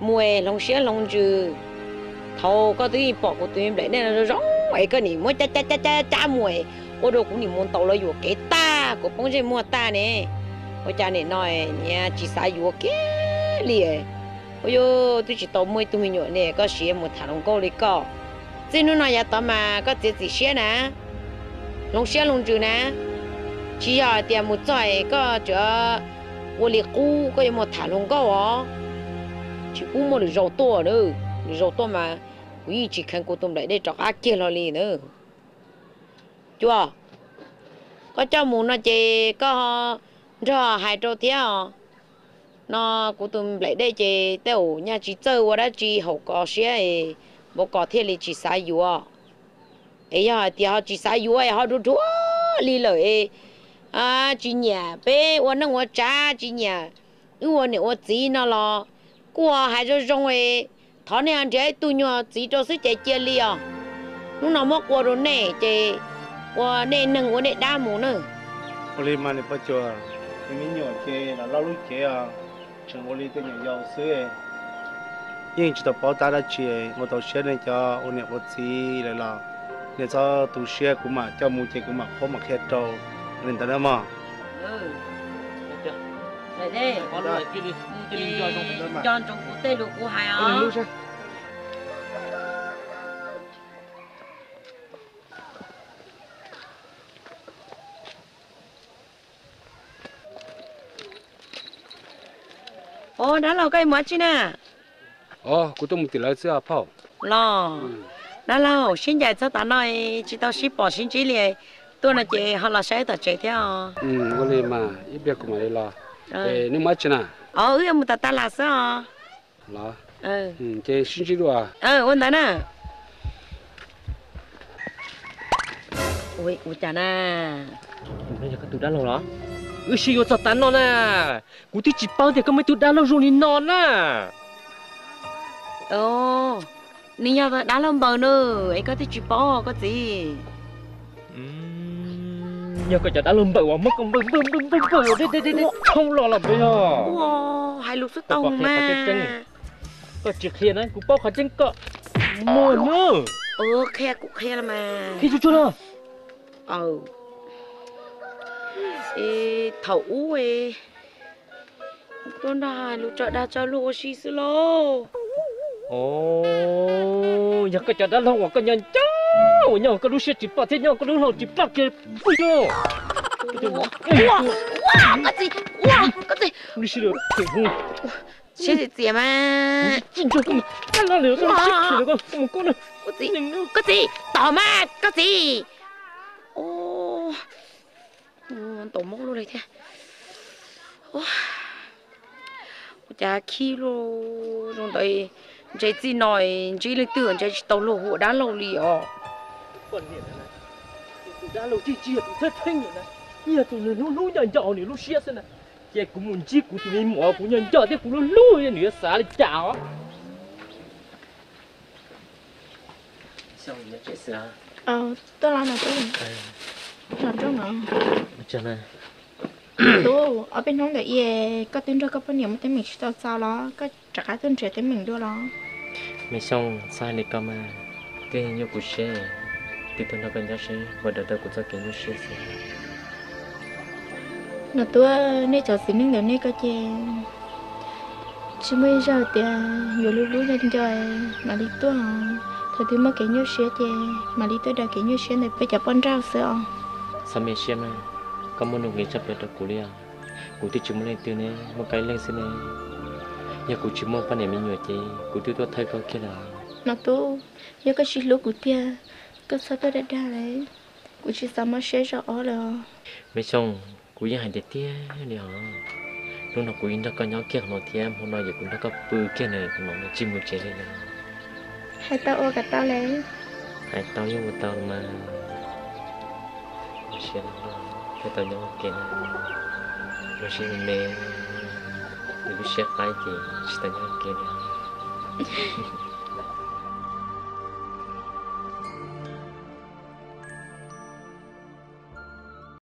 mùi lòng xía lòng chữ thầu có thứ bỏ của tụi em đấy nên là rong vậy cái này mua cha cha cha cha cha mùi ô đồ cũng nhìn muốn tàu lấy cái ta của bông chơi mua ta nè. Ô cha này nói nhà chỉ sai vô cái liền ôi yo tôi chỉ tàu mới tụi mình nhở nè có xía một thằng lòng cô đi có trên nó nói tao mà có chỉ chỉ xía nè. Lòng xía lòng chữ nè. Chỉ giờ tiền một trời có chỗ 我哩菇个有么谈论过哦，去菇么的肉多呢，肉多嘛，我一直看过东来的找阿姐了哩呢，chưa có cho muốn nó chị có cho hai trâu theo nó cũng tụi lấy đây chị tiêu nhà chị chơi qua đó chị học có xe một có thể là chị sai yếu ấy giờ thì họ chị sai yếu ấy họ đủ đủ li lợi à chị nhà bé 我那我家chị nhà ừ 我呢我自己那了过还是认为他那样子对鸟自己就是在这里啊lúc nào mất qua rồi nè chị qua nè nâng qua nè đa mù nữa 我哩嘛哩不叫啊，你们鸟些那老路些啊，像我哩这鸟要水诶，因为知道包打了去，我到现在叫我呢我自己来了，你找读些古嘛叫木些古嘛好嘛开招， mình ta đã mò ừ. Vậy con người kia đi cho trong cho trong cụ tê được cụ hài ô đã lâu cây mới chi nè? Ô cụ tôi một tỷ lấy sữa phao lo. Đã lâu xin dạy cho ta nói chỉ tao ship bỏ xin chỉ liền tôi là chị họ là sáng ta chị theo ờ. ừ có lẽ mà ít biết cũng mà lo, để nếu mà chưa nào? Ờ ư em ta ta là sao ờ. là ừ. ừ. Chị xin chị đùa. Ờ ôn ta nè. Ôi ôi chà nè bây giờ cái tụi đã lâu đó ừ, xì vô tạt tán nó nè à. cú tí chỉ bao thì cái mấy tụi đã lâu rồi non nè ồ nên giờ đã lâu bờ nữa ấy có tí chỉ bao có gì? Nhờ cái chả đã lùm bự quá mất con bự bự bự bự bự đi đi đi đi không lo là bây giờ Wow, hai xuất Có tông mà. có chiếc kia này cú bao khả chân cọ mua nữa Ừ, khe cũng khe là mà. khi chú chú nào Ừ. Ê, thấu ê. Tôi đã lục trợ đã cho lục xí sư lô. ồ nhờ cái chả đã lâu quá cái nhân cháu nhờ cái lúc xe chỉ bao thế nhờ cái lúc lâu chỉ bao kia bây giờ Wow, wow, 哇，个子，哇，个子，你是了，谢谢姐嘛。进去干嘛？看那里有个进去了个，我们过来。个子，个子，倒嘛，个子。哦，嗯，倒毛了嚟听。哇，我家ขี้咯，仲对，这次内这里tưởng这tàu lô hộ đã lâu lì quần hiển này? Này đã lâu chi chia tụi thất thanh rồi này. Giờ tụi nó lú lú nhận chọn này lú xia xem này. Chị cũng muốn chi của tụi mình mò, cũng nhận chọn thế cũng lú lú này nữa xả đi chào xong nó chết xia ờ tao làm nào tôi làm cho nó cho này. Đồ ở bên trong đấy ye các tên cho các bạn nhiều một tên mình tao sao đó các trả cái tên trẻ tên mình đưa đó mình xong sai này cơ mà. Cái nhiều của xe thì tôi nó bên sẽ và đợt tôi cũng sẽ kiếm sẽ nó tôi nên cho xin những người nên có chị chứ mới giờ thì nhiều lúc lúc dân chơi mà đi tôi thôi thì mới kiếm nhau sẽ chị mà đi tôi đã kiếm nhau sẽ này phải chấp con rau sữa sao mình xem này có muốn được nghiệp chấp nhận được của đi à của tôi chúng lên từ này một cái lên xin này nhà của chúng mong pan này mình nhiều chị của tôi tôi thấy có kia là nó tôi nhớ cái chuyện lúc của tôi cấp sao tôi đã ra lấy cũng chỉ sao mà sẽ ở đó mấy xong cũng như hành để tiếc đi hả? Lúc nào cũng đã có nhau kia nó thì hôm nay giờ cũng đã có bự kia này thì mà nó chim một chế lên hai tao ô cả tao lấy. Hai tao như một tao mà. Sẽ hai tao nhau kia rồi sẽ mềm, thì biết sẽ phải thì sẽ tao nhau kia